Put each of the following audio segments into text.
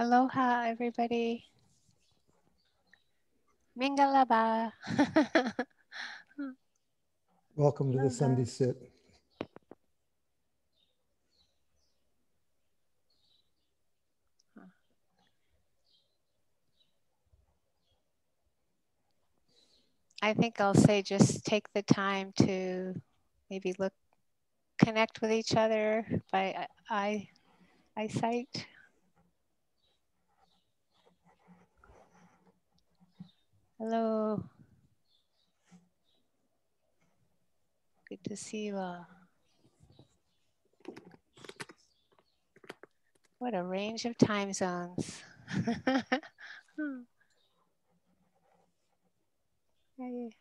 Aloha, everybody. Mingalaba. Welcome to the Sunday Sit. I think I'll say just take the time to maybe look, connect with each other by eye, eyesight. Hello. Good to see you all. What a range of time zones. hmm. Hey.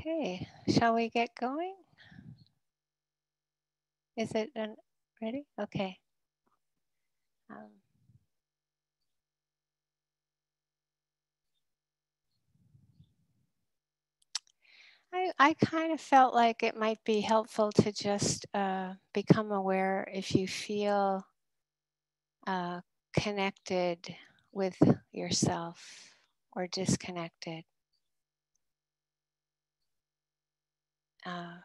Okay, shall we get going? Is it ready? Okay. Um, I, I kind of felt like it might be helpful to just uh, become aware if you feel uh, connected with yourself or disconnected. Uh,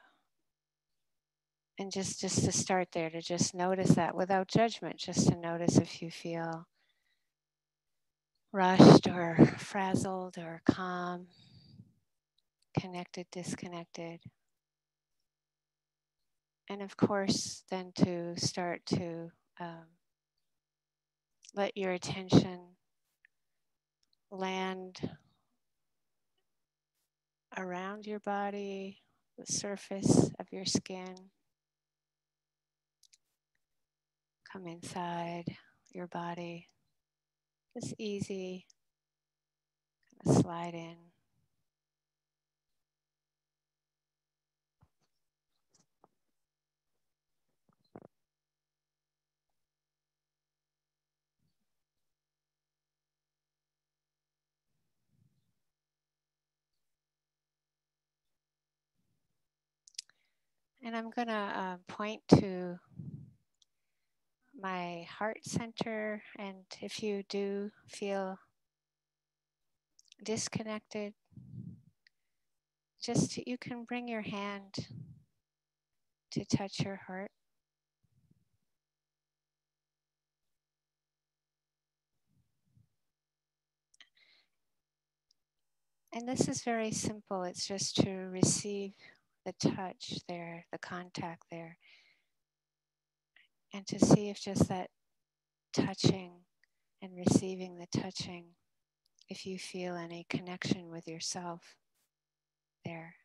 and just just to start there to just notice that without judgment just to notice if you feel rushed or frazzled or calm connected disconnected. And of course then to start to um, let your attention land around your body the surface of your skin come inside your body. Just easy, kind of slide in. And I'm going to uh, point to my heart center. And if you do feel disconnected, just you can bring your hand to touch your heart. And this is very simple. It's just to receive the touch there, the contact there and to see if just that touching and receiving the touching, if you feel any connection with yourself there.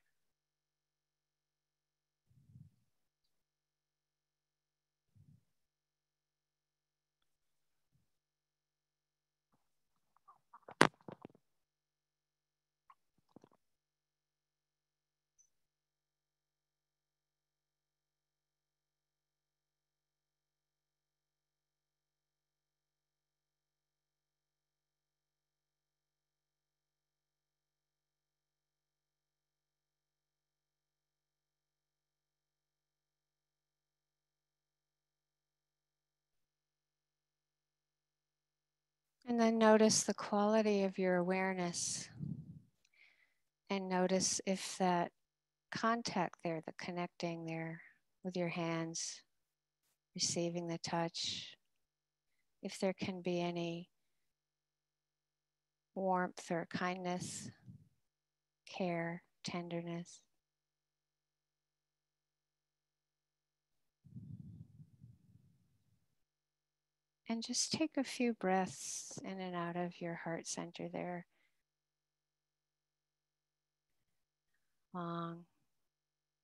And then notice the quality of your awareness. And notice if that contact there, the connecting there with your hands, receiving the touch, if there can be any warmth or kindness, care, tenderness. And just take a few breaths in and out of your heart center there. Long,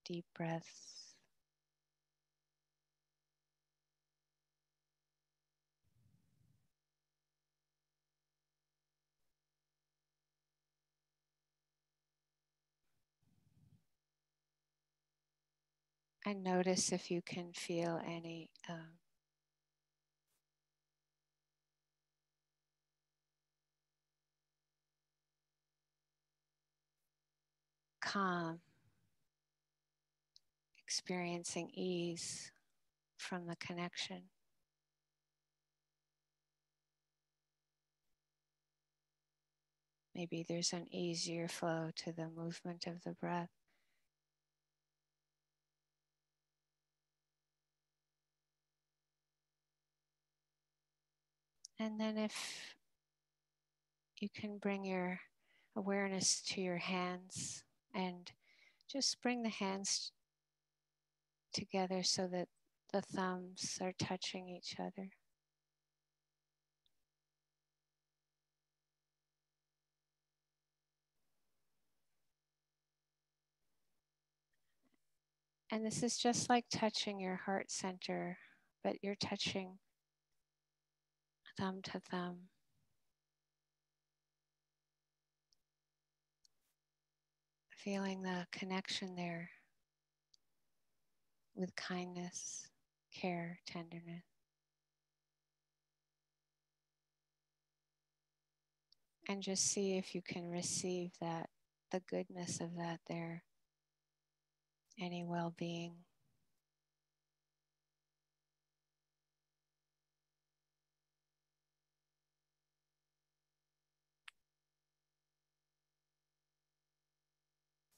deep breaths. And notice if you can feel any um, calm, experiencing ease from the connection. Maybe there's an easier flow to the movement of the breath. And then, if you can bring your awareness to your hands and just bring the hands together so that the thumbs are touching each other. And this is just like touching your heart center, but you're touching thumb to thumb. Feeling the connection there with kindness, care, tenderness. And just see if you can receive that, the goodness of that there any well being.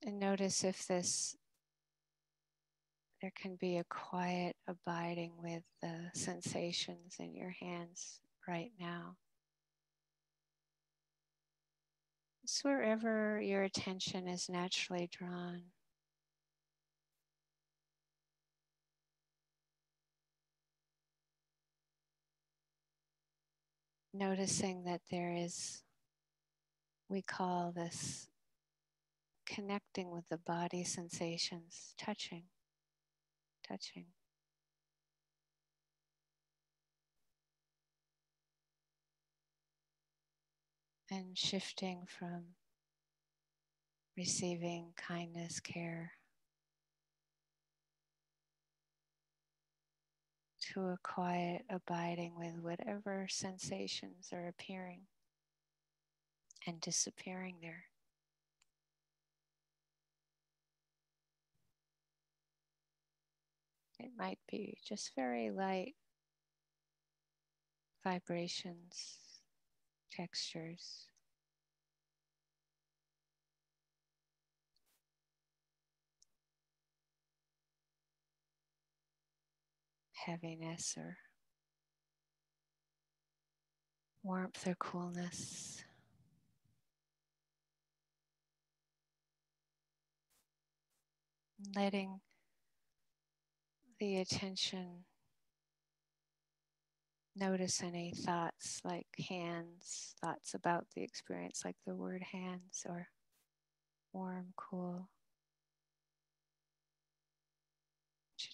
And notice if this, there can be a quiet abiding with the sensations in your hands right now. It's wherever your attention is naturally drawn. noticing that there is, we call this connecting with the body sensations, touching, touching. And shifting from receiving kindness, care, to a quiet abiding with whatever sensations are appearing and disappearing there. It might be just very light vibrations, textures. heaviness or warmth or coolness. Letting the attention notice any thoughts like hands, thoughts about the experience, like the word hands or warm, cool.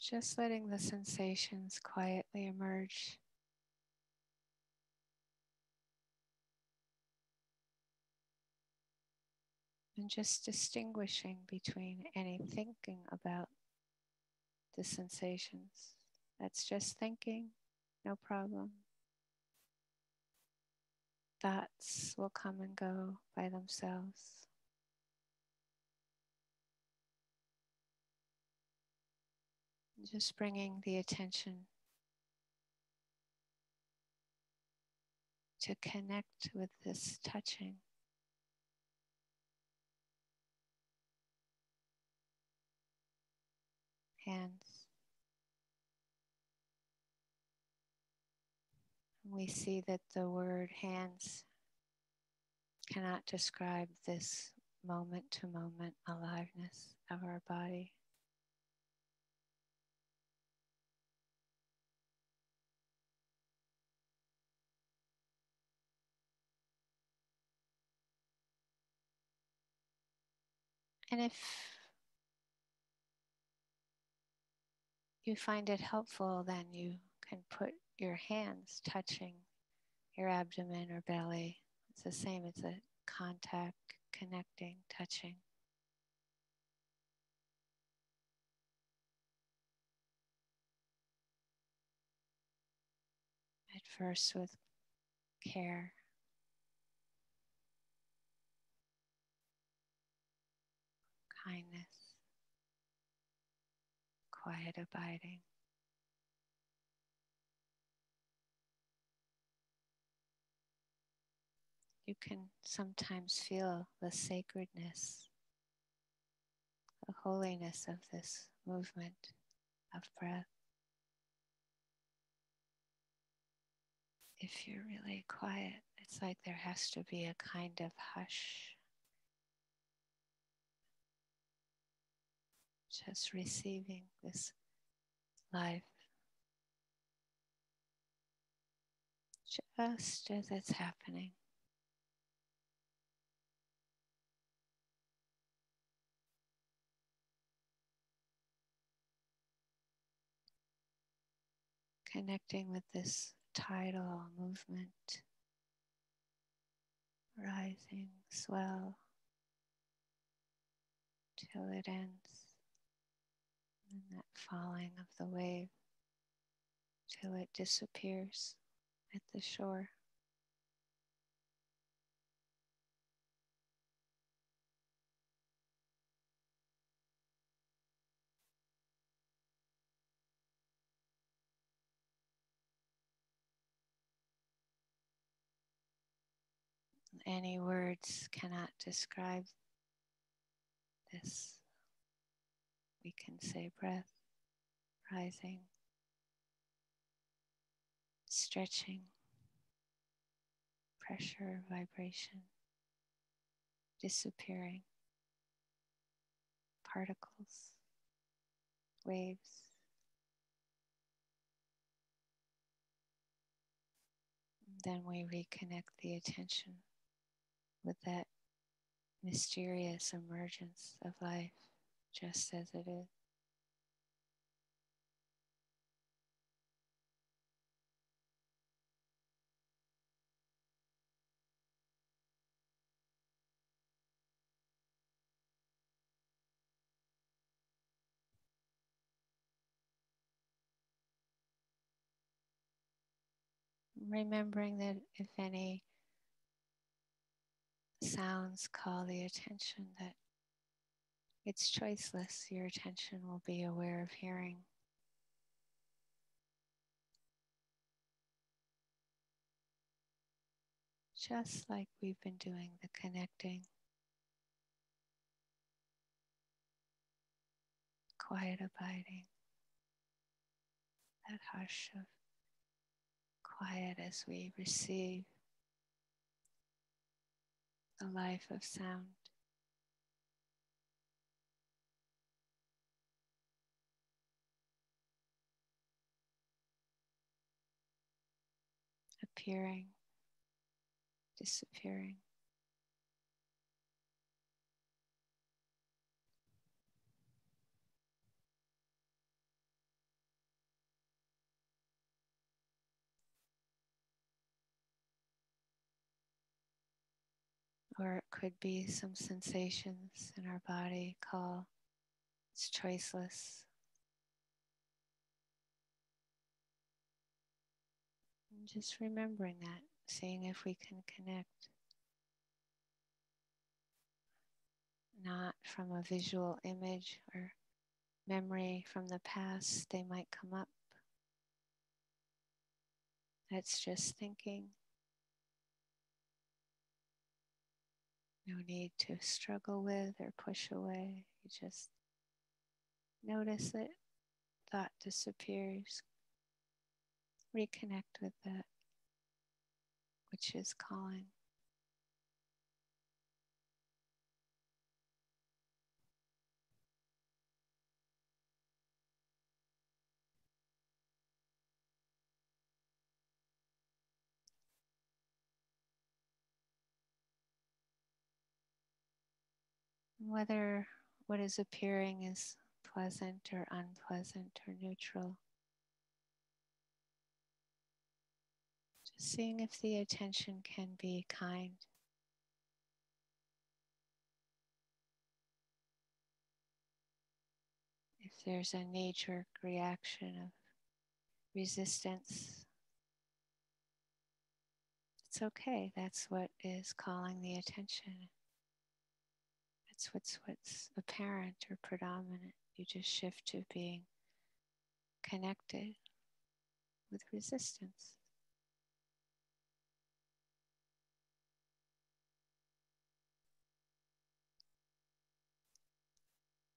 just letting the sensations quietly emerge. And just distinguishing between any thinking about the sensations. That's just thinking, no problem. Thoughts will come and go by themselves. Just bringing the attention to connect with this touching. Hands. We see that the word hands cannot describe this moment to moment aliveness of our body. And if you find it helpful, then you can put your hands touching your abdomen or belly. It's the same, it's a contact, connecting, touching. At first, with care. Kindness quiet abiding. You can sometimes feel the sacredness, the holiness of this movement of breath. If you're really quiet, it's like there has to be a kind of hush. Just receiving this life. Just as it's happening. connecting with this tidal movement, rising, swell till it ends, and that falling of the wave till it disappears at the shore. Any words cannot describe this. We can say breath, rising, stretching, pressure, vibration, disappearing, particles, waves. then we reconnect the attention with that mysterious emergence of life just as it is. Remembering that if any sounds call the attention that it's choiceless, your attention will be aware of hearing. Just like we've been doing the connecting, quiet abiding, that hush of quiet as we receive the life of sound. Appearing, disappearing. or it could be some sensations in our body call it's choiceless. Just remembering that, seeing if we can connect. Not from a visual image or memory from the past, they might come up. That's just thinking. No need to struggle with or push away. You just notice it. thought disappears. Reconnect with that which is calling. whether what is appearing is pleasant or unpleasant or neutral. Seeing if the attention can be kind. If there's a knee jerk reaction of resistance, it's okay. That's what is calling the attention. That's what's what's apparent or predominant. You just shift to being connected with resistance.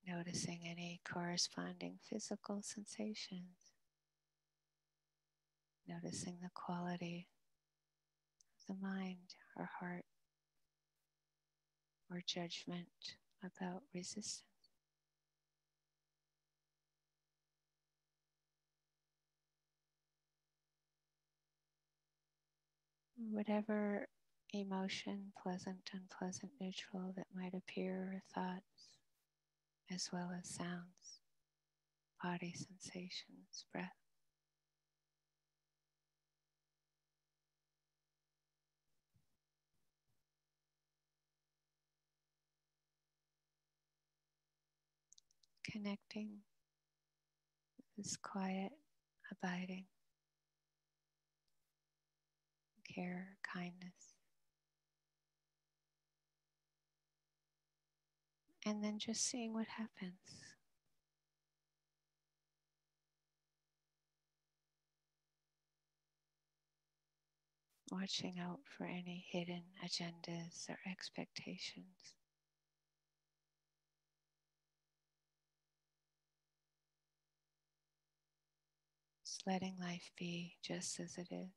Noticing any corresponding physical sensations. Noticing the quality of the mind or heart or judgment about resistance. Whatever emotion, pleasant, unpleasant, neutral, that might appear, or thoughts, as well as sounds, body sensations, breath. Connecting this quiet, abiding care, kindness. And then just seeing what happens. Watching out for any hidden agendas or expectations. Just letting life be just as it is.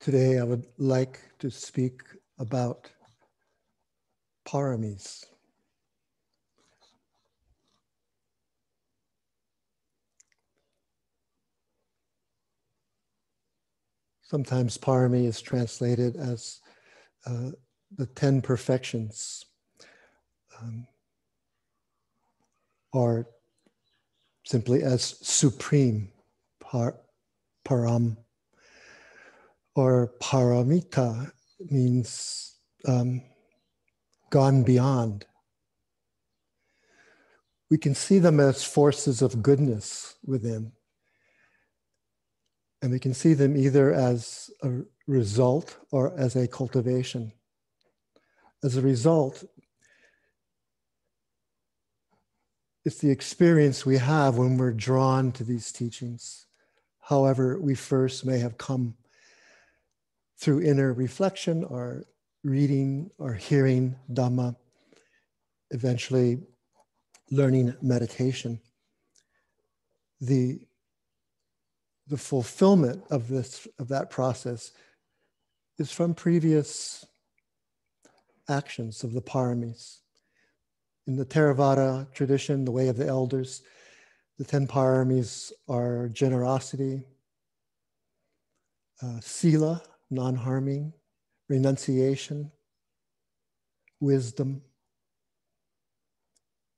Today, I would like to speak about paramis. Sometimes parami is translated as uh, the 10 perfections um, or simply as supreme par, param or paramita means um, gone beyond. We can see them as forces of goodness within. And we can see them either as a result or as a cultivation. As a result, it's the experience we have when we're drawn to these teachings, however, we first may have come through inner reflection or reading or hearing Dhamma, eventually learning meditation. The, the fulfillment of this of that process is from previous actions of the paramis. In the Theravada tradition, the way of the elders, the 10 paramis are generosity, uh, sila, non harming, renunciation, wisdom,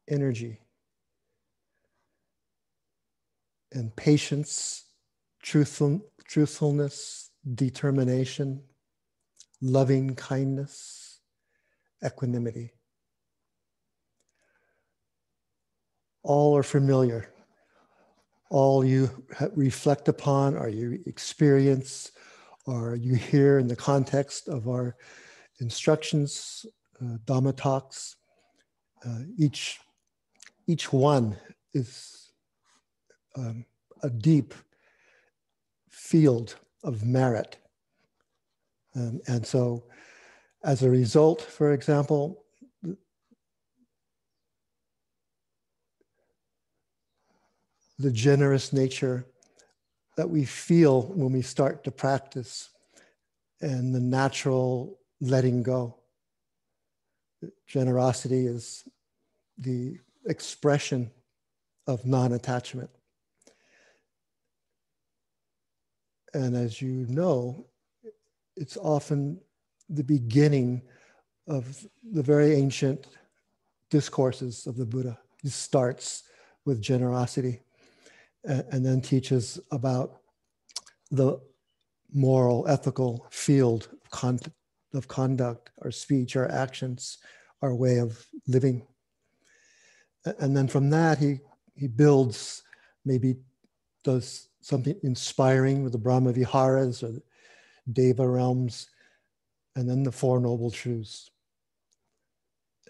energy, and patience, truthful, truthfulness, determination, loving kindness, equanimity. All are familiar. All you reflect upon or you experience or you hear in the context of our instructions, uh, Dhamma talks. Uh, each, each one is um, a deep field of merit. Um, and so, as a result, for example, the generous nature that we feel when we start to practice and the natural letting go. Generosity is the expression of non attachment. And as you know, it's often the beginning of the very ancient discourses of the Buddha. He starts with generosity and then teaches about the moral, ethical field of, con- of conduct, our speech, our actions, our way of living. And then from that, he, he builds, maybe does something inspiring with the Brahma Viharas or Deva realms, and then the Four Noble Truths.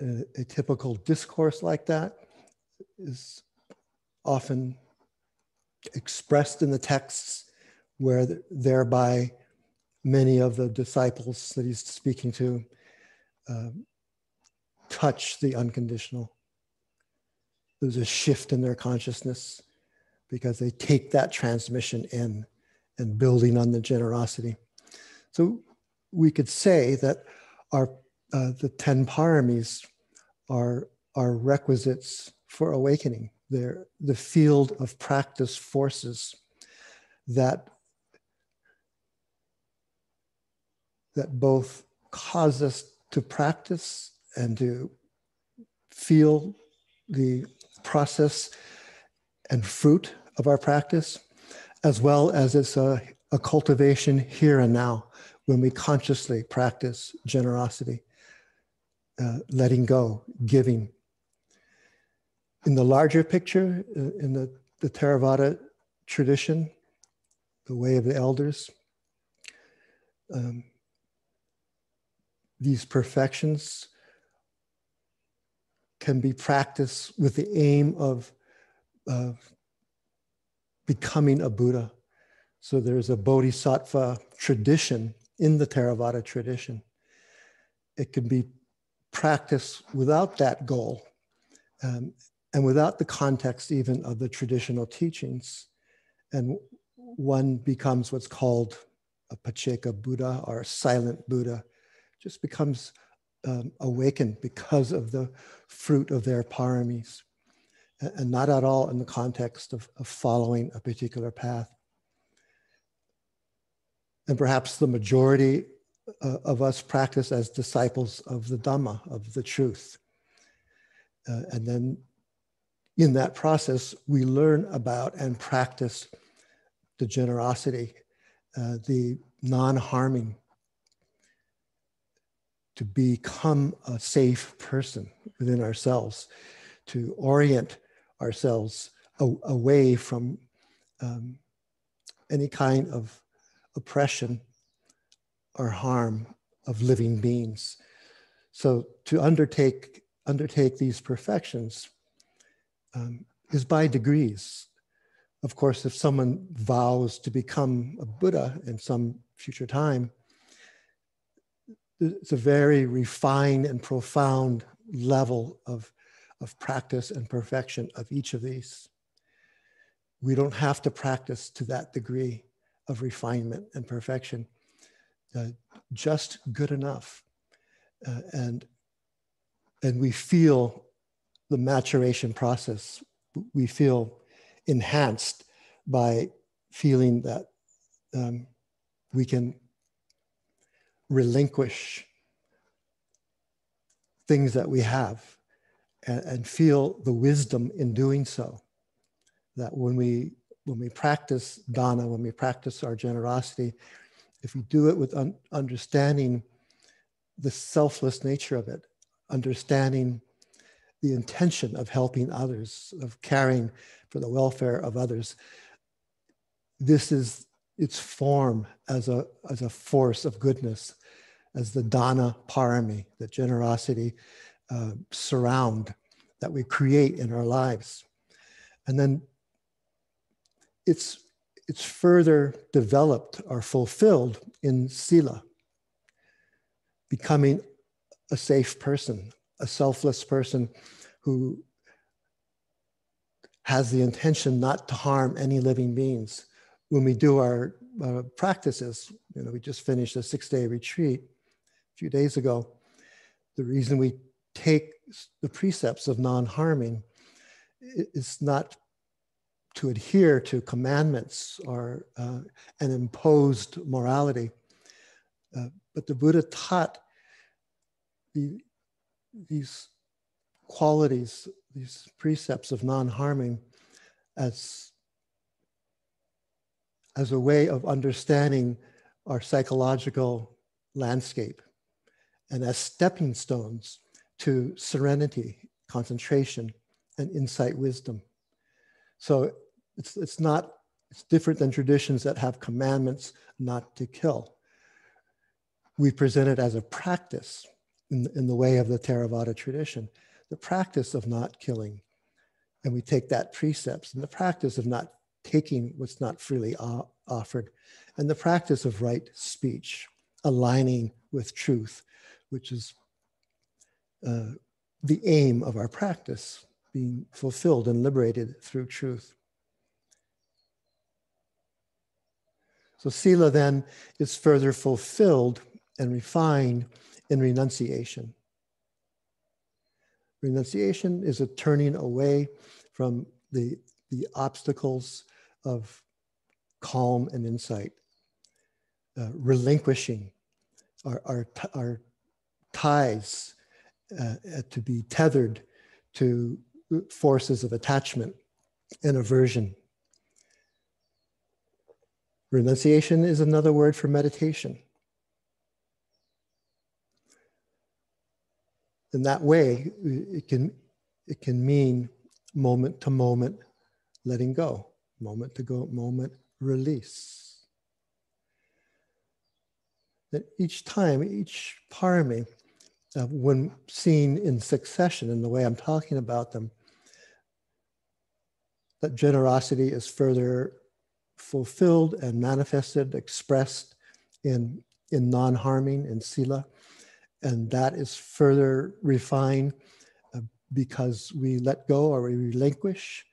A, a typical discourse like that is often expressed in the texts where thereby many of the disciples that he's speaking to uh, touch the unconditional. There's a shift in their consciousness because they take that transmission in and building on the generosity. So we could say that our uh, the 10 paramis are, are requisites for awakening. They're the field of practice forces that, that both cause us to practice and to feel the process and fruit of our practice, as well as it's a, a cultivation here and now when we consciously practice generosity, uh, letting go, giving, in the larger picture, uh, in the, the Theravada tradition, the way of the elders, um, these perfections can be practiced with the aim of uh, becoming a Buddha. So there's a bodhisattva tradition in the Theravada tradition. It can be practiced without that goal. Um, and without the context even of the traditional teachings. And one becomes what's called a Pacceka Buddha or silent Buddha just becomes um, awakened because of the fruit of their paramis and not at all in the context of, of following a particular path. And perhaps the majority uh, of us practice as disciples of the Dhamma, of the truth. Uh, and then in that process, we learn about and practice the generosity, uh, the non harming, to become a safe person within ourselves, to orient ourselves a- away from um, any kind of oppression or harm of living beings. So to undertake undertake these perfections um, is by degrees. Of course, if someone vows to become a Buddha in some future time, it's a very refined and profound level of, of practice and perfection of each of these. We don't have to practice to that degree of refinement and perfection, uh, just good enough. Uh, and, and we feel the maturation process. We feel enhanced by feeling that um, we can relinquish things that we have and, and, feel the wisdom in doing so. That when we when we practice dana, when we practice our generosity, if we do it with un- understanding the selfless nature of it, understanding the intention of helping others, of caring for the welfare of others, this is its form as a, as a force of goodness, as the dana parami, the generosity uh, surround that we create in our lives. And then it's, it's further developed or fulfilled in sila, becoming a safe person, a selfless person who has the intention not to harm any living beings. When we do our uh, practices, you know, we just finished a six day retreat a few days ago. The reason we take the precepts of non harming is not to adhere to commandments or uh, an imposed morality. Uh, but the Buddha taught the, these qualities, these precepts of non harming, as, as a way of understanding our psychological landscape and as stepping stones to serenity, concentration, and insight wisdom. So it's, it's not, it's different than traditions that have commandments not to kill. We present it as a practice in, in the way of the Theravada tradition, the practice of not killing. And we take that precepts and the practice of not taking what's not freely offered, and the practice of right speech, aligning with truth, which is uh, the aim of our practice being fulfilled and liberated through truth. So Sila then is further fulfilled and refined in renunciation. Renunciation is a turning away from the, the obstacles of calm and insight, uh, relinquishing our, our, our ties uh, to be tethered to forces of attachment and aversion. Renunciation is another word for meditation. In that way, it can, it can mean moment to moment letting go, moment to go, moment release. That each time, each parami, uh, when seen in succession in the way I'm talking about them, that generosity is further fulfilled and manifested, expressed in, in non harming, in sila. And that is further refined uh, because we let go or we relinquish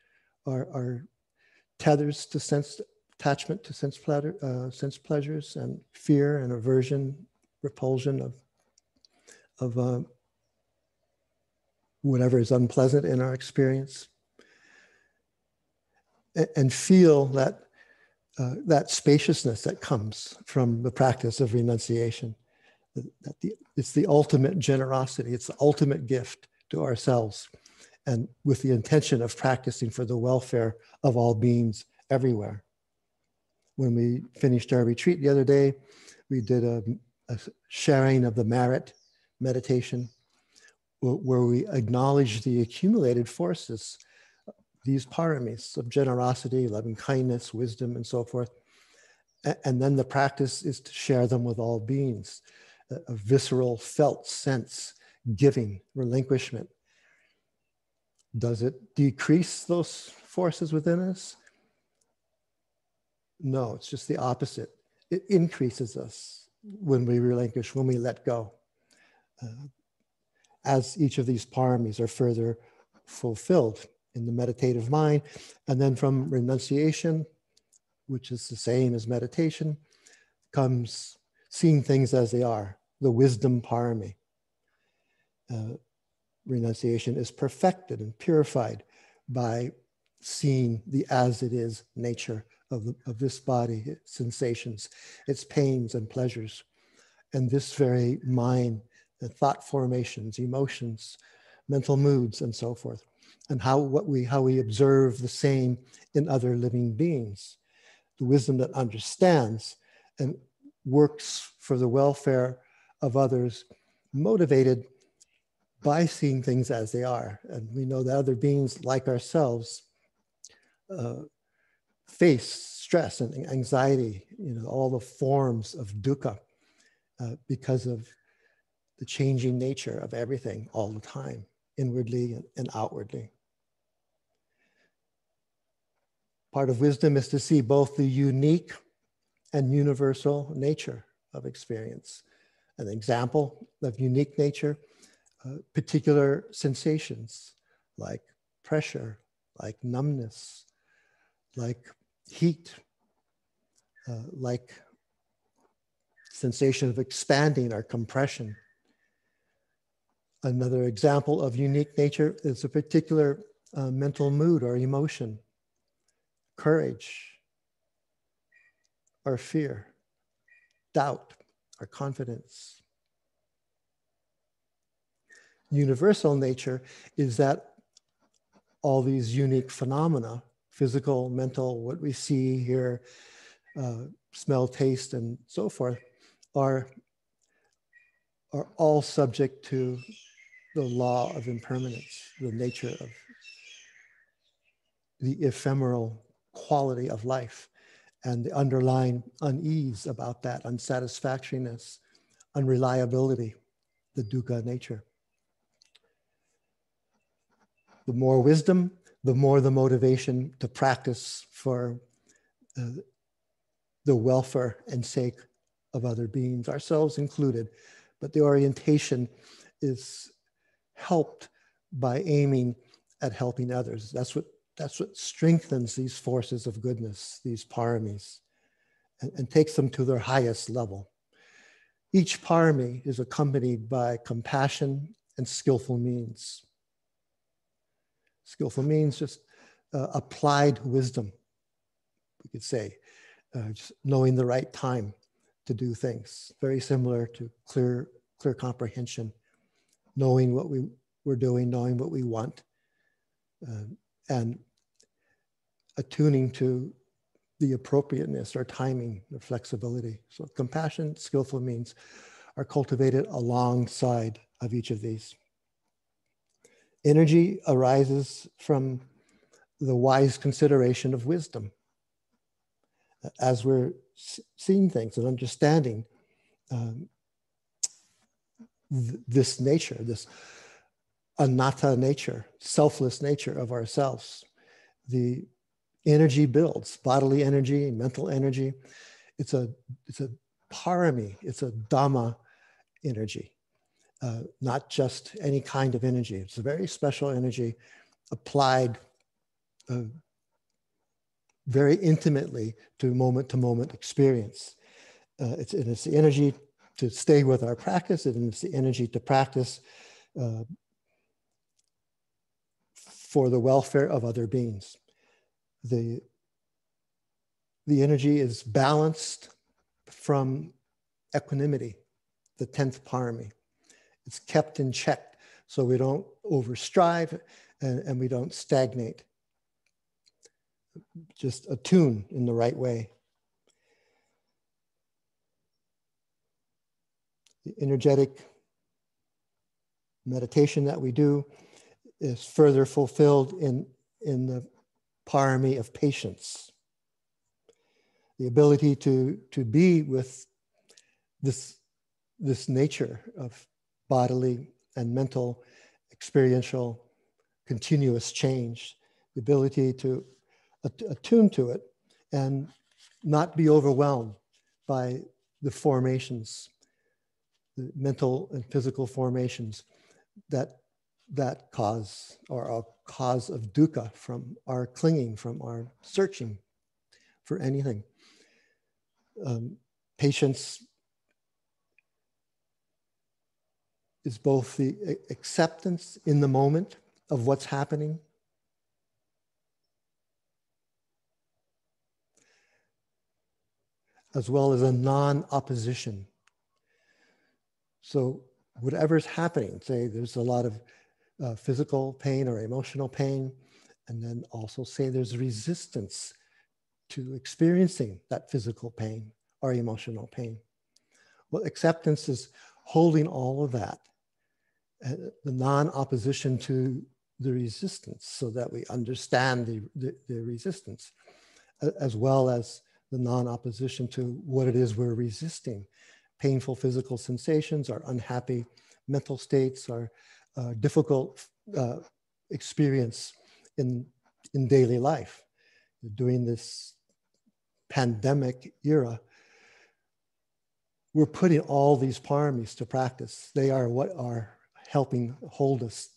our, our tethers to sense attachment to sense, uh, sense pleasures and fear and aversion, repulsion of, of uh, whatever is unpleasant in our experience. And feel that, uh, that spaciousness that comes from the practice of renunciation. That the, it's the ultimate generosity, it's the ultimate gift to ourselves, and with the intention of practicing for the welfare of all beings everywhere. When we finished our retreat the other day, we did a, a sharing of the merit meditation where we acknowledge the accumulated forces, these paramis of generosity, loving kindness, wisdom, and so forth. And then the practice is to share them with all beings, a visceral, felt sense, giving, relinquishment. Does it decrease those forces within us? No, it's just the opposite. It increases us when we relinquish, when we let go. Uh, as each of these paramis are further fulfilled in the meditative mind. And then from renunciation, which is the same as meditation, comes seeing things as they are, the wisdom parami. Uh, renunciation is perfected and purified by seeing the as it is nature of, the, of this body, its sensations, its pains and pleasures. And this very mind and thought formations, emotions, mental moods, and so forth. And how what we how we observe the same in other living beings. The wisdom that understands and works for the welfare of others, motivated by seeing things as they are. And we know that other beings like ourselves uh, face stress and anxiety, you know, all the forms of dukkha uh, because of the changing nature of everything all the time, inwardly and, and outwardly. Part of wisdom is to see both the unique and universal nature of experience. An example of unique nature, uh, particular sensations like pressure, like numbness, like heat, uh, like sensation of expanding or compression. Another example of unique nature is a particular uh, mental mood or emotion, courage or fear, doubt or confidence. Universal nature is that all these unique phenomena physical, mental, what we see, hear, uh, smell, taste, and so forth, are, are all subject to the law of impermanence, the nature of the ephemeral quality of life and the underlying unease about that, unsatisfactoriness, unreliability, the dukkha nature. The more wisdom, the more the motivation to practice for uh, the welfare and sake of other beings, ourselves included. But the orientation is helped by aiming at helping others. That's what, that's what strengthens these forces of goodness, these paramis, and, and takes them to their highest level. Each parami is accompanied by compassion and skillful means. Skillful means just uh, applied wisdom, we could say, uh, just knowing the right time to do things. Very similar to clear, clear comprehension, knowing what we, we're doing, knowing what we want, uh, and attuning to the appropriateness or timing, the flexibility. So compassion, skillful means are cultivated alongside of each of these. Energy arises from the wise consideration of wisdom. As we're seeing things and understanding um, th this nature, this anatta nature, selfless nature of ourselves, the energy builds, bodily energy, mental energy. It's a, it's a parami, it's a dhamma energy uh, not just any kind of energy. It's a very special energy applied uh, very intimately to moment to moment experience. Uh, it's, and it's the energy to stay with our practice, and it's the energy to practice uh, for the welfare of other beings. The, the energy is balanced from equanimity, the 10th parami. It's kept in check so we don't overstrive and, and we don't stagnate. Just attune in the right way. The energetic meditation that we do is further fulfilled in, in the parami of patience. The ability to, to be with this, this nature of bodily and mental experiential continuous change, the ability to attune to it and not be overwhelmed by the formations, the mental and physical formations that that cause or a cause of dukkha from our clinging, from our searching for anything. Um, patience is both the acceptance in the moment of what's happening as well as a non-opposition. So whatever's happening, say there's a lot of uh, physical pain or emotional pain, and then also say there's resistance to experiencing that physical pain or emotional pain. Well, acceptance is holding all of that uh, the non-opposition to the resistance so that we understand the, the, the resistance as well as the non-opposition to what it is we're resisting. Painful physical sensations, our unhappy mental states, our uh, difficult uh, experience in, in daily life. During this pandemic era, we're putting all these paramis to practice. They are what are helping hold us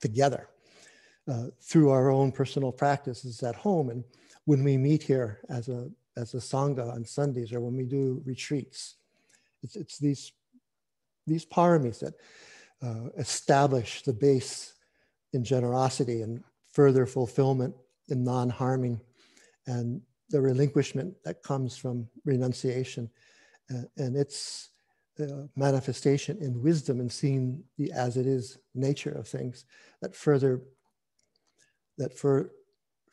together uh, through our own personal practices at home. And when we meet here as a, as a Sangha on Sundays or when we do retreats, it's, it's these, these paramis that uh, establish the base in generosity and further fulfillment in non-harming and the relinquishment that comes from renunciation. Uh, and it's uh, manifestation in wisdom and seeing the as it is nature of things that further that for,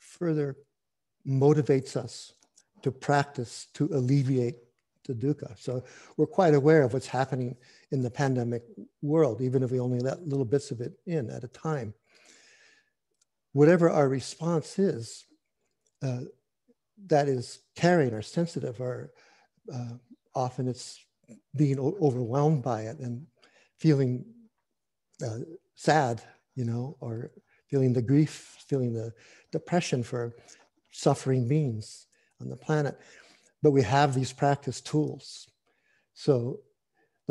further motivates us to practice to alleviate the dukkha. So we're quite aware of what's happening in the pandemic world, even if we only let little bits of it in at a time. Whatever our response is, uh, that is caring or sensitive, or uh, often it's being overwhelmed by it and feeling uh, sad, you know, or feeling the grief, feeling the depression for suffering beings on the planet. But we have these practice tools. So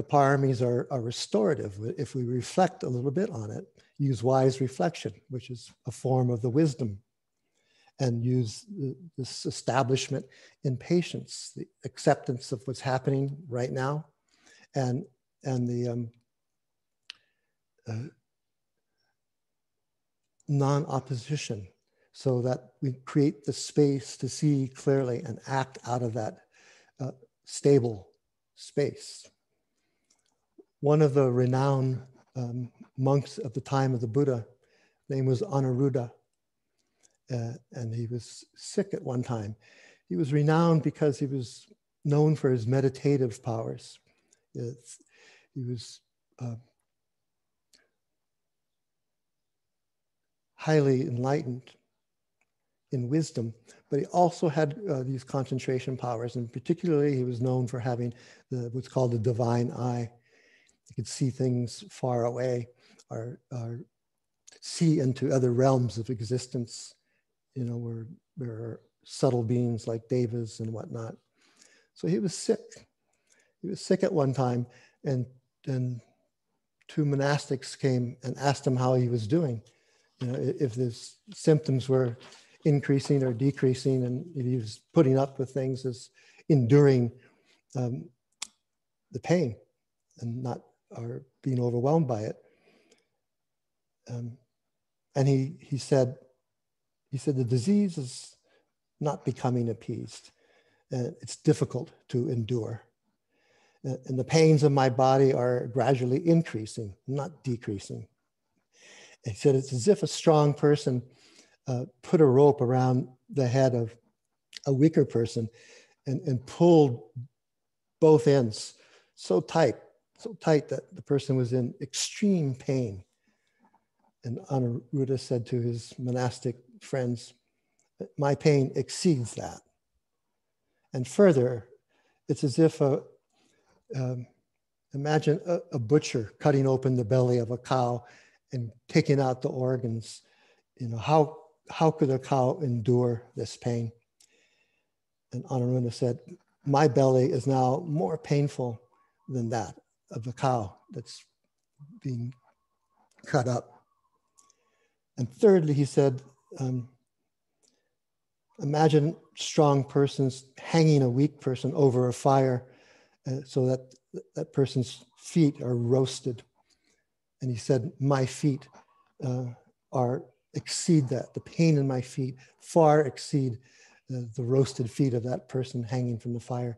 the paramis are, are restorative. If we reflect a little bit on it, use wise reflection, which is a form of the wisdom and use this establishment in patience, the acceptance of what's happening right now, and and the um, uh, non-opposition, so that we create the space to see clearly and act out of that uh, stable space. One of the renowned um, monks of the time of the Buddha, name was Anuruddha uh, and he was sick at one time. He was renowned because he was known for his meditative powers. It's, he was uh, highly enlightened in wisdom, but he also had uh, these concentration powers, and particularly he was known for having the, what's called the divine eye. He could see things far away, or, or see into other realms of existence you know, where there are subtle beings like devas and whatnot. So he was sick. He was sick at one time, and then two monastics came and asked him how he was doing. You know, if his symptoms were increasing or decreasing, and he was putting up with things as enduring um, the pain and not or being overwhelmed by it. Um, and he he said he said the disease is not becoming appeased. and it's difficult to endure. and the pains of my body are gradually increasing, not decreasing. He said it's as if a strong person uh, put a rope around the head of a weaker person and, and pulled both ends so tight, so tight that the person was in extreme pain. And Anuruddha said to his monastic friends, my pain exceeds that. And further, it's as if a, um, imagine a, a, butcher cutting open the belly of a cow and taking out the organs. You know, how, how could a cow endure this pain? And Anuruddha said, my belly is now more painful than that of the cow that's being cut up. And thirdly, he said, um, imagine strong persons hanging a weak person over a fire uh, so that that person's feet are roasted. And he said, my feet uh, are exceed that. The pain in my feet far exceed uh, the roasted feet of that person hanging from the fire.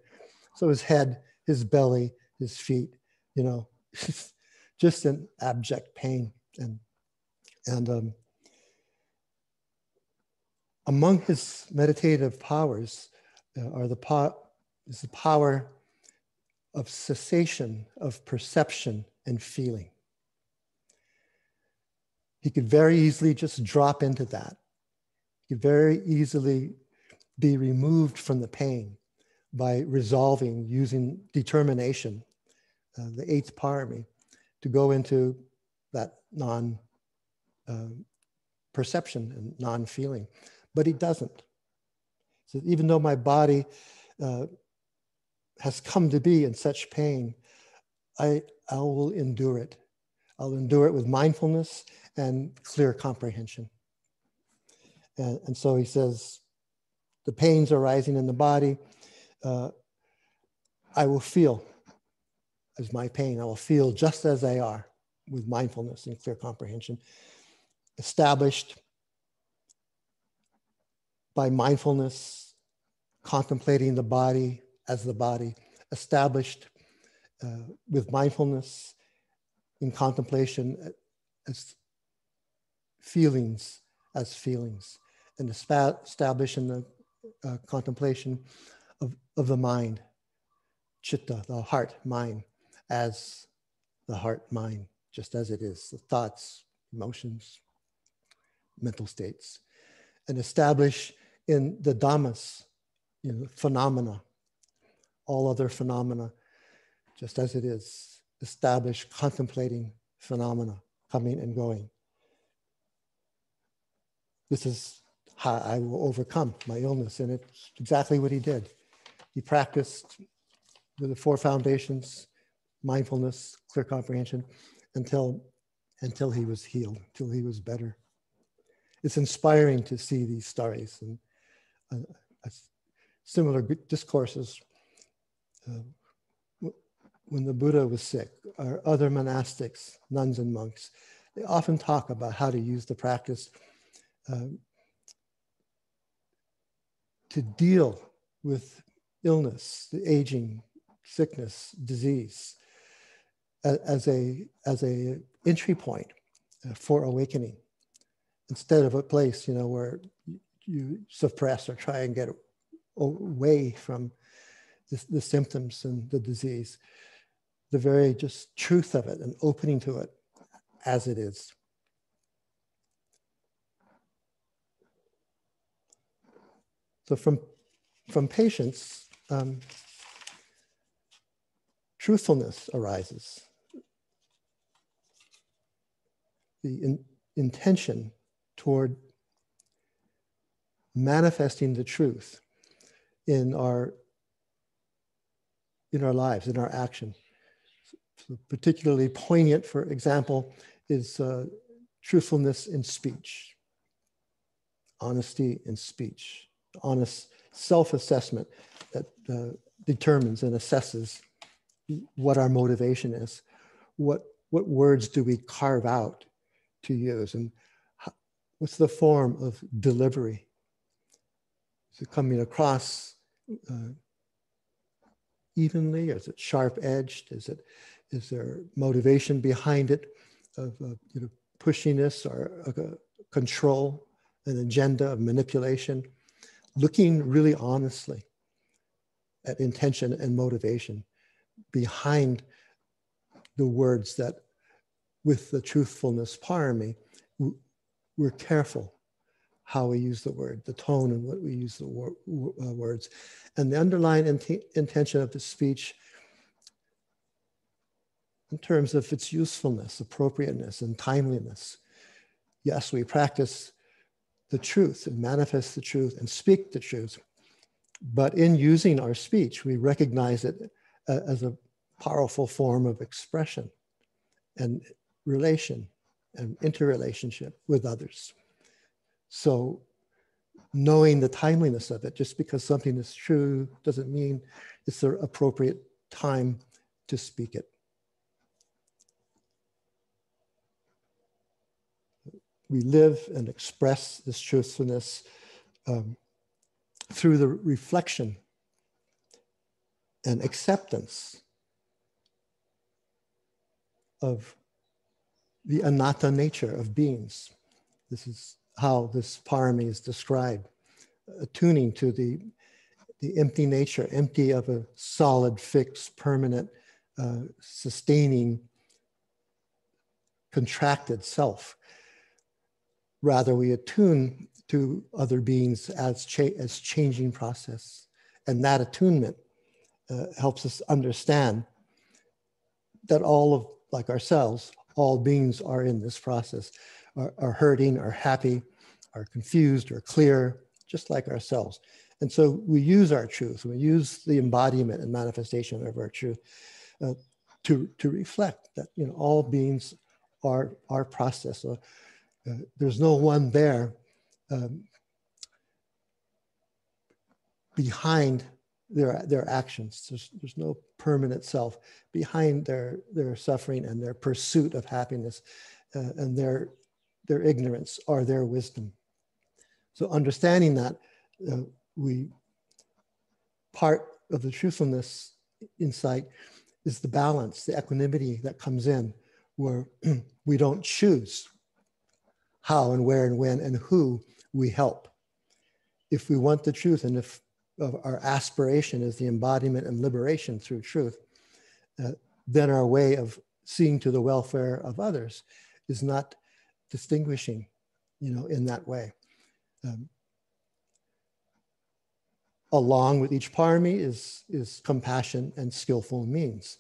So his head, his belly, his feet, you know, just an abject pain. And, and um, among his meditative powers uh, are the po- is the power of cessation of perception and feeling. He could very easily just drop into that. He could very easily be removed from the pain by resolving using determination, uh, the eighth parami, to go into that non uh, perception and non feeling but he doesn't. So even though my body uh, has come to be in such pain, I, I will endure it. I'll endure it with mindfulness and clear comprehension. And, and so he says, the pains arising in the body, uh, I will feel as my pain. I will feel just as they are with mindfulness and clear comprehension. Established by mindfulness, contemplating the body as the body, established uh, with mindfulness in contemplation as feelings as feelings, and established in the uh, contemplation of, of the mind, chitta, the heart, mind, as the heart, mind, just as it is, the thoughts, emotions, mental states, and establish in the Dhammas, you know, phenomena, all other phenomena, just as it is, established contemplating phenomena coming and going. This is how I will overcome my illness. And it's exactly what he did. He practiced the four foundations, mindfulness, clear comprehension, until, until he was healed, until he was better. It's inspiring to see these stories. And uh, similar discourses. Uh, when the Buddha was sick, or other monastics, nuns and monks, they often talk about how to use the practice um, to deal with illness, the aging, sickness, disease, as a as a entry point uh, for awakening, instead of a place you know where you suppress or try and get away from the, the symptoms and the disease. The very just truth of it and opening to it as it is. So from, from patience, um, truthfulness arises. The in, intention toward manifesting the truth in our in our lives, in our action. So particularly poignant, for example, is uh, truthfulness in speech. honesty in speech, honest self-assessment that uh, determines and assesses what our motivation is, what what words do we carve out to use, and what's the form of delivery? Is it coming across uh, evenly? Or is it sharp edged? Is it is there motivation behind it of uh, you know pushiness or uh, control, an agenda of manipulation? Looking really honestly at intention and motivation behind the words that, with the truthfulness parami, we're careful how we use the word, the tone and what we use the wor- uh, words, and the underlying int- intention of the speech in terms of its usefulness, appropriateness, and timeliness. Yes, we practice the truth and manifest the truth and speak the truth, but in using our speech, we recognize it uh, as a powerful form of expression and relation and interrelationship with others. So knowing the timeliness of it, just because something is true doesn't mean it's the appropriate time to speak it. We live and express this truthfulness um, through the reflection and acceptance of the anatta nature of beings. This is how this parami is described, attuning to the, the empty nature, empty of a solid, fixed, permanent, uh, sustaining, contracted self. Rather, we attune to other beings as, cha- as changing process. And that attunement uh, helps us understand that all of, like ourselves, all beings are in this process, are, are hurting, are happy, are confused, or clear, just like ourselves. And so we use our truth, we use the embodiment and manifestation of our truth uh, to, to reflect that you know all beings are are process. So, uh, there's no one there um, behind their, their actions. There's, there's no permanent self behind their, their suffering and their pursuit of happiness uh, and their, their ignorance or their wisdom. So understanding that, uh, we part of the truthfulness insight is the balance, the equanimity that comes in where we don't choose how and where and when and who we help. If we want the truth and if our aspiration is the embodiment and liberation through truth, uh, then our way of seeing to the welfare of others is not distinguishing, you know, in that way. Um, along with each parami is, is compassion and skillful means.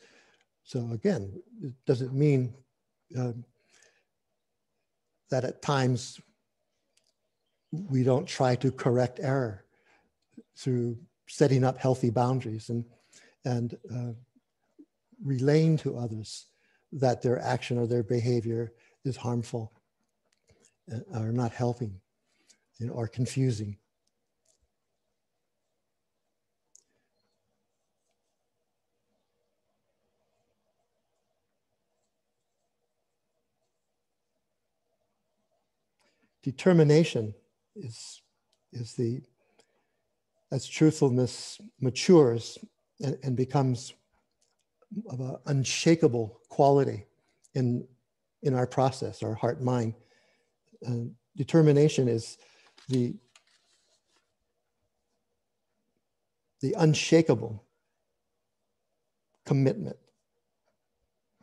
So again, it doesn't mean um, that at times we don't try to correct error through setting up healthy boundaries and, and uh, relaying to others that their action or their behavior is harmful uh, or not helping you know, or confusing. Determination is, is the, as truthfulness matures and, and becomes of an unshakable quality in, in our process, our heart mind. Uh, determination is the, the unshakable commitment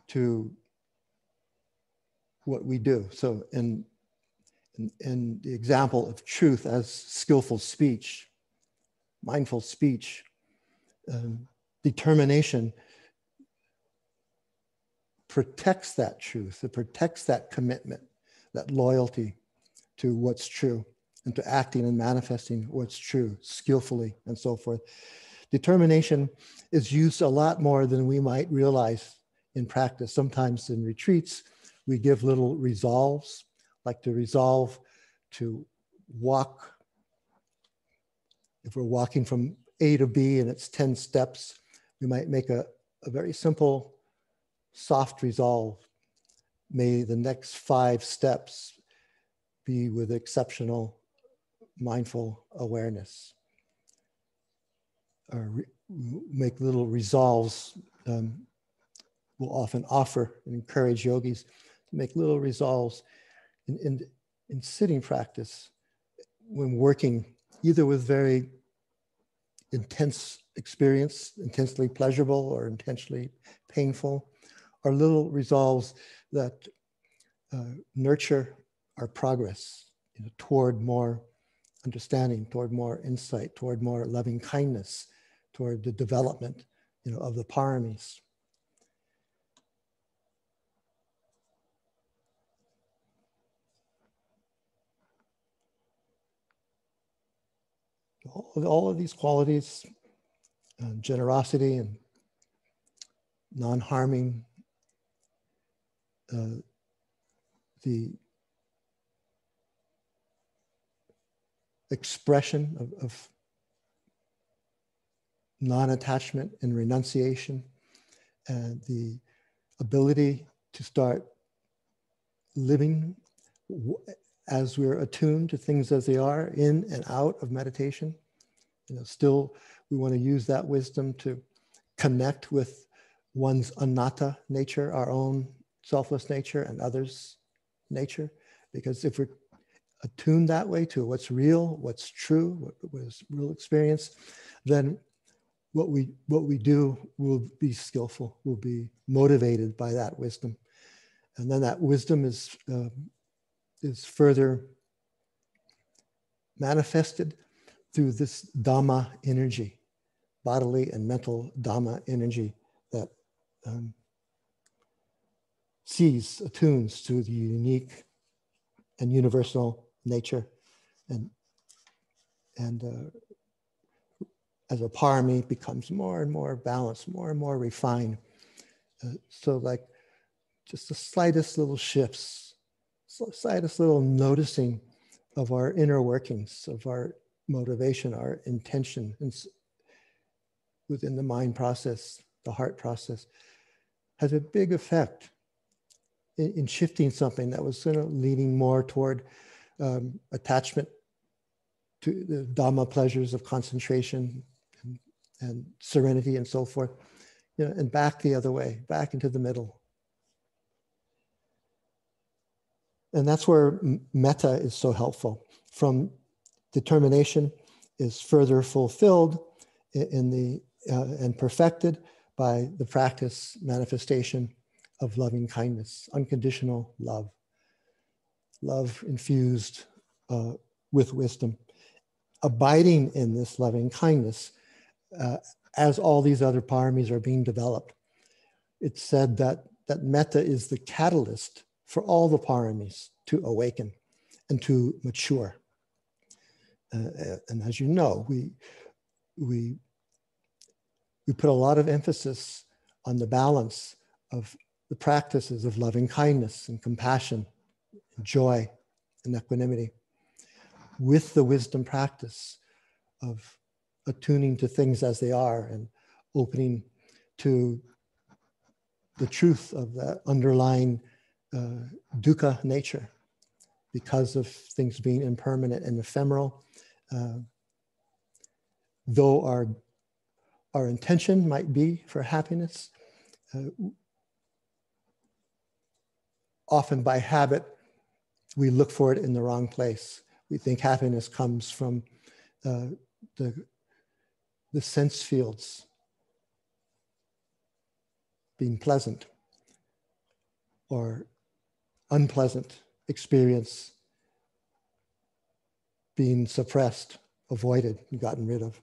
to what we do. So in and, the example of truth as skillful speech, mindful speech, um, determination protects that truth, it protects that commitment, that loyalty to what's true and to acting and manifesting what's true skillfully and so forth. Determination is used a lot more than we might realize in practice. Sometimes in retreats, we give little resolves like to resolve to walk, if we're walking from A to B and it's 10 steps, we might make a, a very simple, soft resolve. May the next five steps be with exceptional mindful awareness. Or re- make little resolves. Um, we'll often offer and encourage yogis to make little resolves in, in, in sitting practice when working either with very intense experience, intensely pleasurable or intensely painful, or little resolves that uh, nurture our progress you know, toward more understanding, toward more insight, toward more loving kindness, toward the development you know, of the paramis. All, of these qualities, uh, generosity and non-harming, uh, the expression of, of non-attachment and renunciation and the ability to start living as we're attuned to things as they are in and out of meditation. You know still we want to use that wisdom to connect with one's anatta nature our own selfless nature and others nature. Because if we're attuned that way to what's real, what's true, what was real experience, then what we what we do will be skillful, will be motivated by that wisdom, and then that wisdom is uh, is further manifested through this Dhamma energy, bodily and mental Dhamma energy that um, sees, attunes to the unique and universal nature. And and uh, as a parami becomes more and more balanced more and more refined uh, so like just the slightest little shifts slightest little noticing of our inner workings of our motivation our intention and within the mind process the heart process has a big effect in, in shifting something that was you know, leaning more toward um, attachment to the Dhamma pleasures of concentration and, and, serenity and so forth, you know, and back the other way, back into the middle. And that's where metta is so helpful. From determination is further fulfilled in the uh, and perfected by the practice manifestation of loving kindness, unconditional love love infused uh, with wisdom, abiding in this loving kindness uh, as all these other paramis are being developed. It's said that, that metta is the catalyst for all the paramis to awaken and to mature. Uh, and as you know, we, we, we put a lot of emphasis on the balance of the practices of loving kindness and compassion and joy and equanimity with the wisdom practice of attuning to things as they are and opening to the truth of that underlying uh, dukkha nature because of things being impermanent and ephemeral. Uh, though our, our intention might be for happiness, uh, often by habit, we look for it in the wrong place. We think happiness comes from uh, the, the sense fields being pleasant or unpleasant experience being suppressed, avoided, and gotten rid of.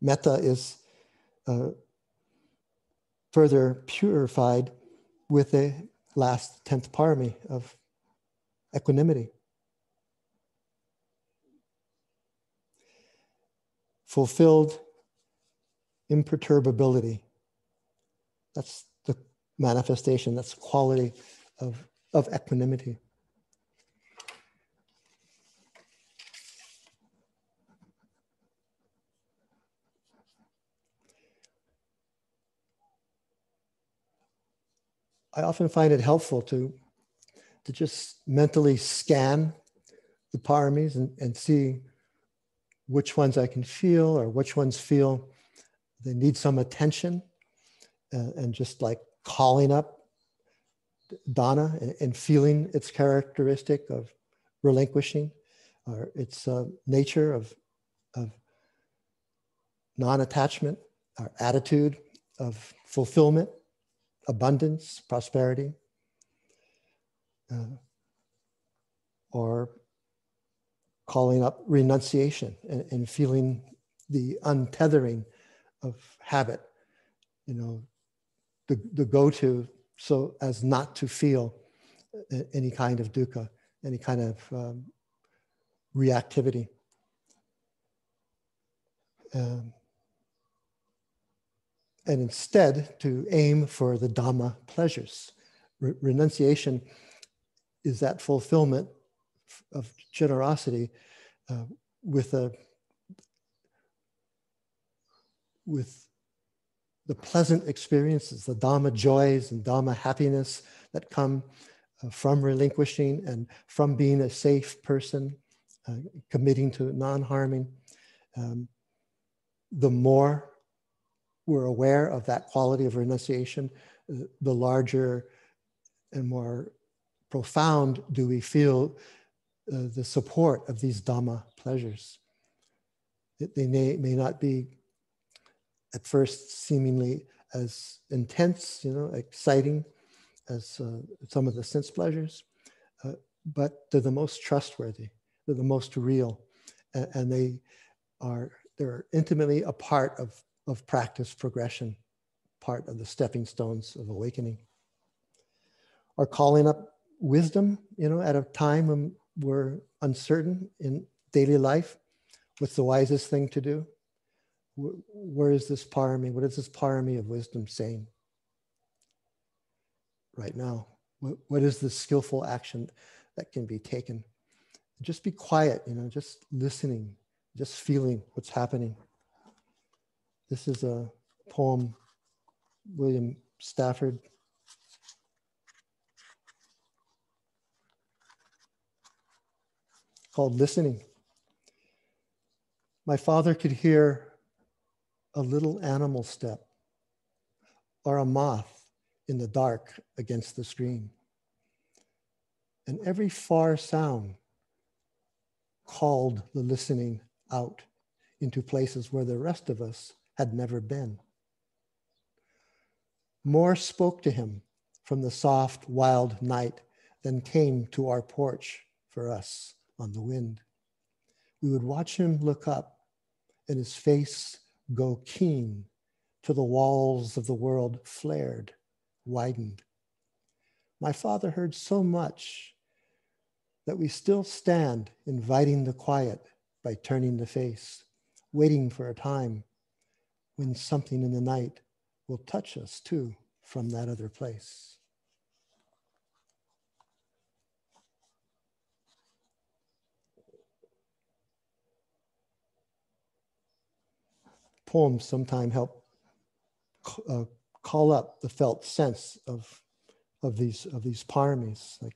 Metta is uh, further purified with a last 10th parami of equanimity. Fulfilled imperturbability. That's the manifestation. That's quality of, of equanimity. I often find it helpful to, to just mentally scan the paramis and, and see which ones I can feel or which ones feel they need some attention uh, and just like calling up dana and, feeling its characteristic of relinquishing or its uh, nature of, of non-attachment our attitude of fulfillment abundance prosperity uh, or calling up renunciation and, and feeling the untethering of habit, you know, the, the go to so as not to feel any kind of dukkha, any kind of um, reactivity. Um, and instead to aim for the Dhamma pleasures. Re- renunciation is that fulfillment of generosity uh, with a with the pleasant experiences, the Dhamma joys and Dhamma happiness that come uh, from relinquishing and from being a safe person, uh, committing to non harming. Um, the more we're aware of that quality of renunciation, uh, the larger and more profound do we feel uh, the support of these Dhamma pleasures. they may, may not be at first seemingly as intense, you know, exciting as uh, some of the sense pleasures, uh, but they're the most trustworthy. They're the most real, and, and, they are they're intimately a part of of practice progression, part of the stepping stones of awakening. Are calling up wisdom, you know, at a time when we're uncertain in daily life, what's the wisest thing to do? Where is this parami? What is this parami of wisdom saying right now? what is the skillful action that can be taken? Just be quiet, you know, just listening, just feeling what's happening. This is a poem, William Stafford. Called Listening. My father could hear a little animal step or a moth in the dark against the stream. And every far sound called the listening out into places where the rest of us had never been. More spoke to him from the soft, wild night than came to our porch for us on the wind. We would watch him look up, and his face go keen till the walls of the world flared, widened. My father heard so much that we still stand inviting the quiet by turning the face, waiting for a time when something in the night will touch us too from that other place. Poems sometimes help uh, call up the felt sense of, of, these, of these paramis, like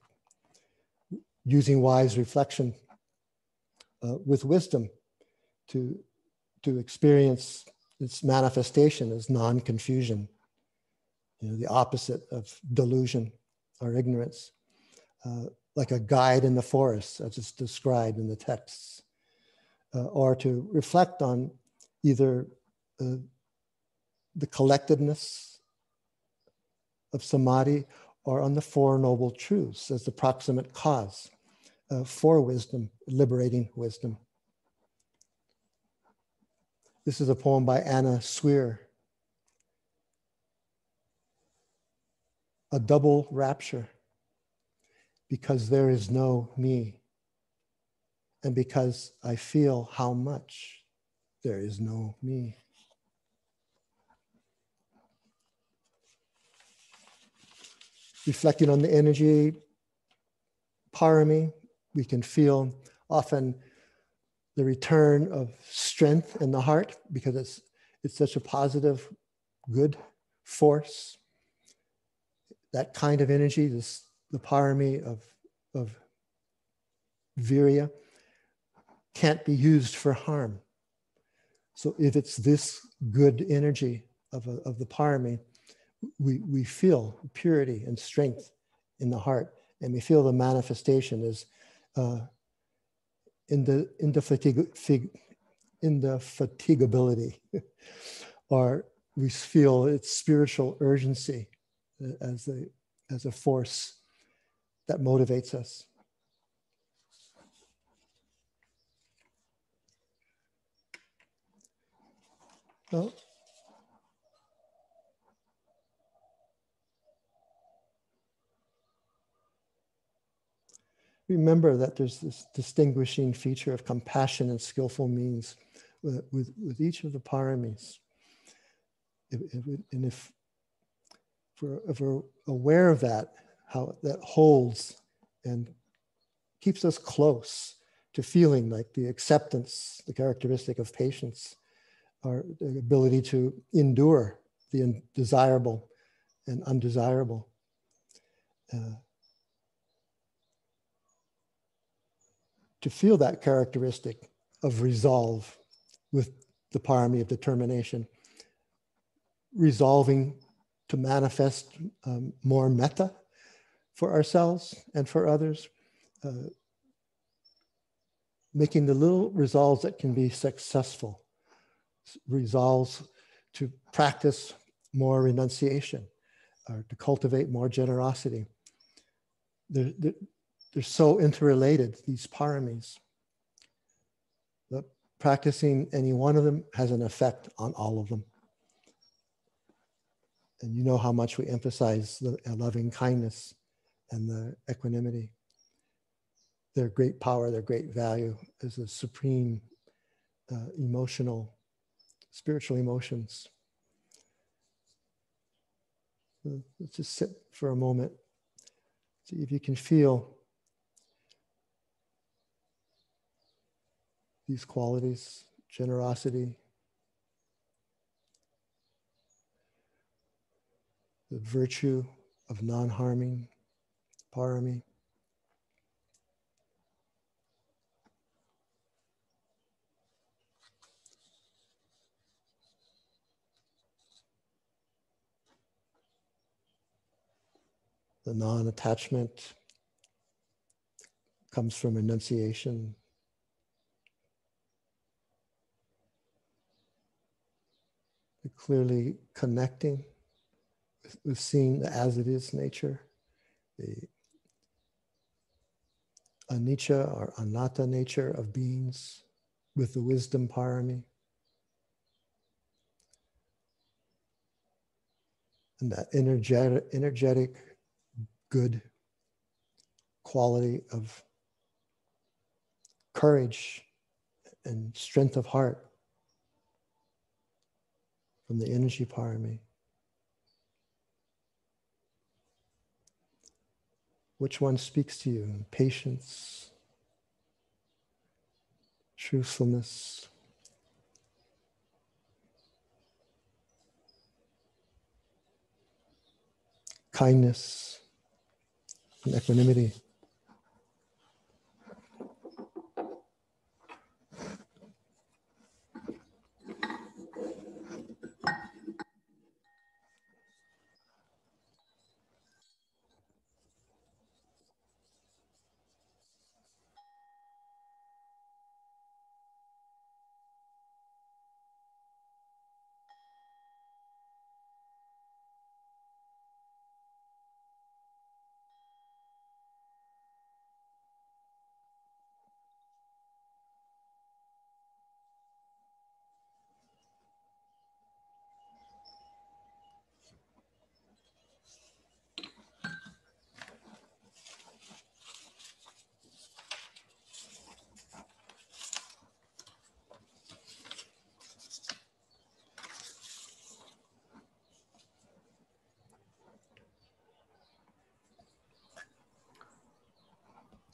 using wise reflection uh, with wisdom to, to experience its manifestation as non-confusion, you know, the opposite of delusion or ignorance, uh, like a guide in the forest, as it's described in the texts, uh, or to reflect on either uh, the collectedness of samadhi or on the Four Noble Truths as the proximate cause uh, for wisdom, liberating wisdom. This is a poem by Anna Swir. A double rapture because there is no me and because I feel how much there is no me. Reflecting on the energy parami, we can feel often the return of strength in the heart because it's it's such a positive, good force that kind of energy, this, the parami of, of virya, can't be used for harm. So if it's this good energy of, a, of the parami, we, we feel purity and strength in the heart, and we feel the manifestation is uh, in the in the fatigue, in the fatigability, or we feel its spiritual urgency uh, as a as a force that motivates us. Well, remember that there's this distinguishing feature of compassion and skillful means with, with, with each of the paramis. If, if, and if we're, if we're aware of that, how that holds and keeps us close to feeling like the acceptance, the characteristic of patience, our ability to endure the desirable and undesirable. Uh, to feel that characteristic of resolve with the parami of determination, resolving to manifest um, more metta for ourselves and for others, uh, making the little resolves that can be successful, resolves to practice more renunciation or to cultivate more generosity. There, there, they're so interrelated, these paramis. That practicing any one of them has an effect on all of them. And you know how much we emphasize the loving kindness and the equanimity. Their great power, their great value as the supreme uh, emotional, spiritual emotions. Let's just sit for a moment. See if you can feel these qualities generosity, the virtue of non harming, parami. The non attachment comes from clearly connecting with, with seeing the as it is nature, the anicca or anatta nature of beings with the wisdom parami. And that energetic, energetic good quality of courage and strength of heart from the energy parami. Which one speaks to you? Patience, truthfulness, kindness, and equanimity.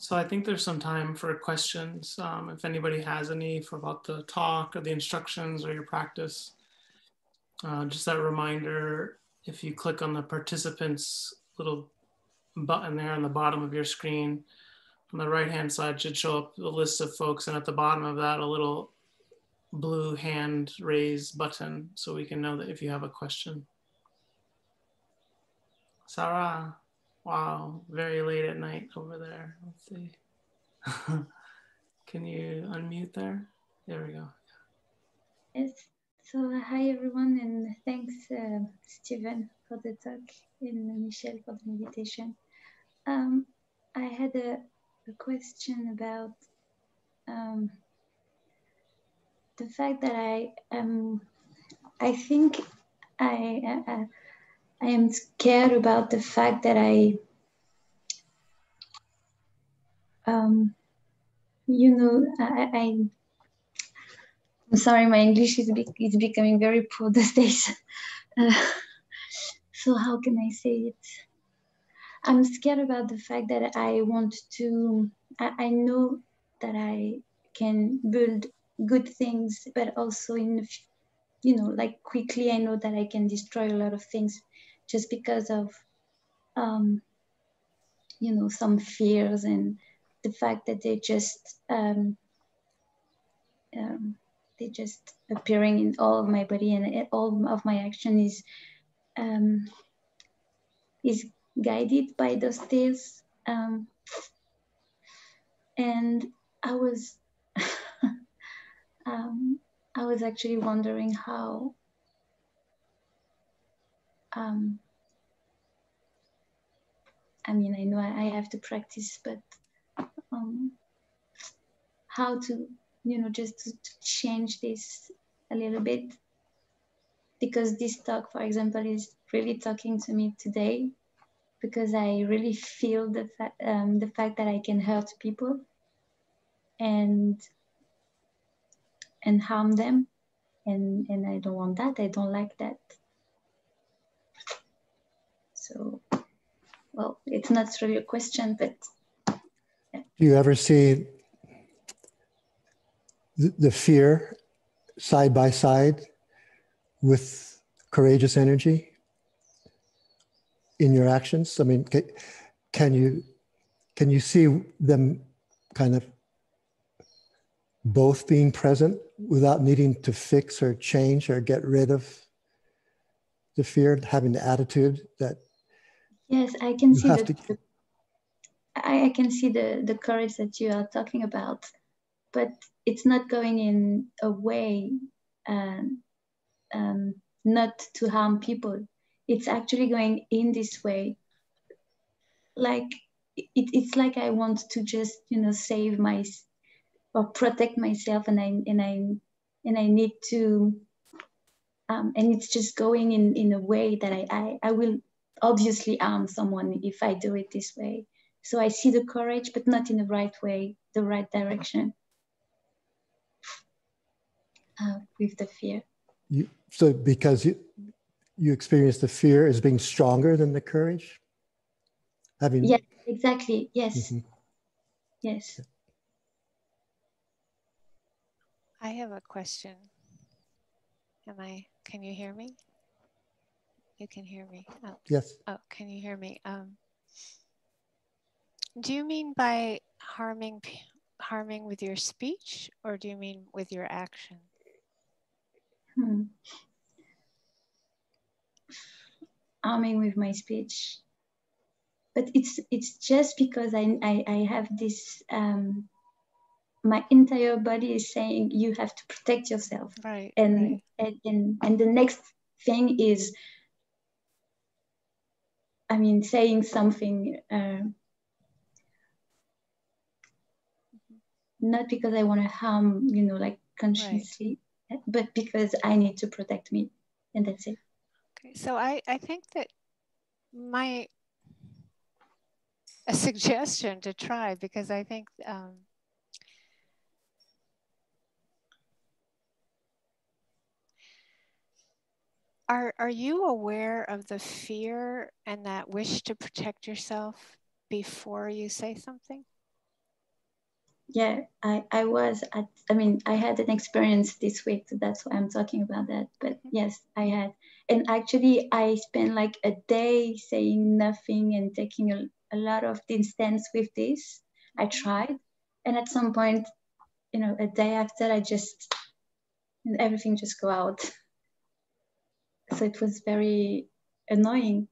So I think there's some time for questions. Um, if anybody has any for about the talk or the instructions or your practice, uh, just that reminder, if you click on the participants little button there on the bottom of your screen. On the right hand side should show up the list of folks, and at the bottom of that, a little blue hand raise button so we can know that if you have a question. Sarah, wow, very late at night over there. Let's see. can you unmute there? There we go. Yes. So hi everyone, and thanks uh, Stephen for the talk and Michele for the invitation. Um, I had a, a question about um, the fact that I um I think I uh, I am scared about the fact that I um you know I, I I'm sorry my English is be, is becoming very poor these days. Uh, so how can I say it? I'm scared about the fact that I want to I, I know that I can build good things, but also in, you know, like quickly, I know that I can destroy a lot of things just because of, um, you know, some fears and the fact that they just, um, um, they just appearing in all of my body and all of my action is, um, is guided by those fears. Um, and I was um, I was actually wondering how um, I mean, I know I, have to practice, but um, how to, you know, just to, to change this a little bit. Because this talk, for example, is really talking to me today because I really feel the, fa- um, the fact that I can hurt people. And and harm them and and i don't want that i don't like that so well it's not really a question but yeah. do you ever see the, the fear side by side with courageous energy in your actions i mean can, can you can you see them kind of both being present without needing to fix or change or get rid of the fear, having the attitude that. Yes, I can see the, to... I, I can see the, the courage that you are talking about, but it's not going in a way um, um, not to harm people. It's actually going in this way. Like it, it's like I want to just you know save my or protect myself and I and I and I need to um, and it's just going in in a way that I, I I will obviously harm someone if I do it this way. So I see the courage, but not in the right way, the right direction. Uh, with the fear. You, so because you you experience the fear as being stronger than the courage. Having yeah, exactly. Yes. Mm-hmm. Yes. I have a question. Am I, can you hear me? You can hear me. Oh. Yes. Oh, can you hear me? Um, do you mean by harming harming with your speech or do you mean with your action? Hmm. Harming with my speech. But it's it's just because I I, I have this um, my entire body is saying you have to protect yourself right and right. And, and and the next thing is i mean saying something uh, not because i want to harm you know like consciously right. but because i need to protect me and that's it okay so i i think that my a suggestion to try because i think um, Are, are you aware of the fear and that wish to protect yourself before you say something? Yeah, I, I was at, I mean, I had an experience this week, so that's why I'm talking about that. But mm-hmm. yes, I had. and actually I spent like a day saying nothing and taking a, a lot of distance with this. I tried, and at some point, you know, a day after, I just everything just go out. So it was very annoying.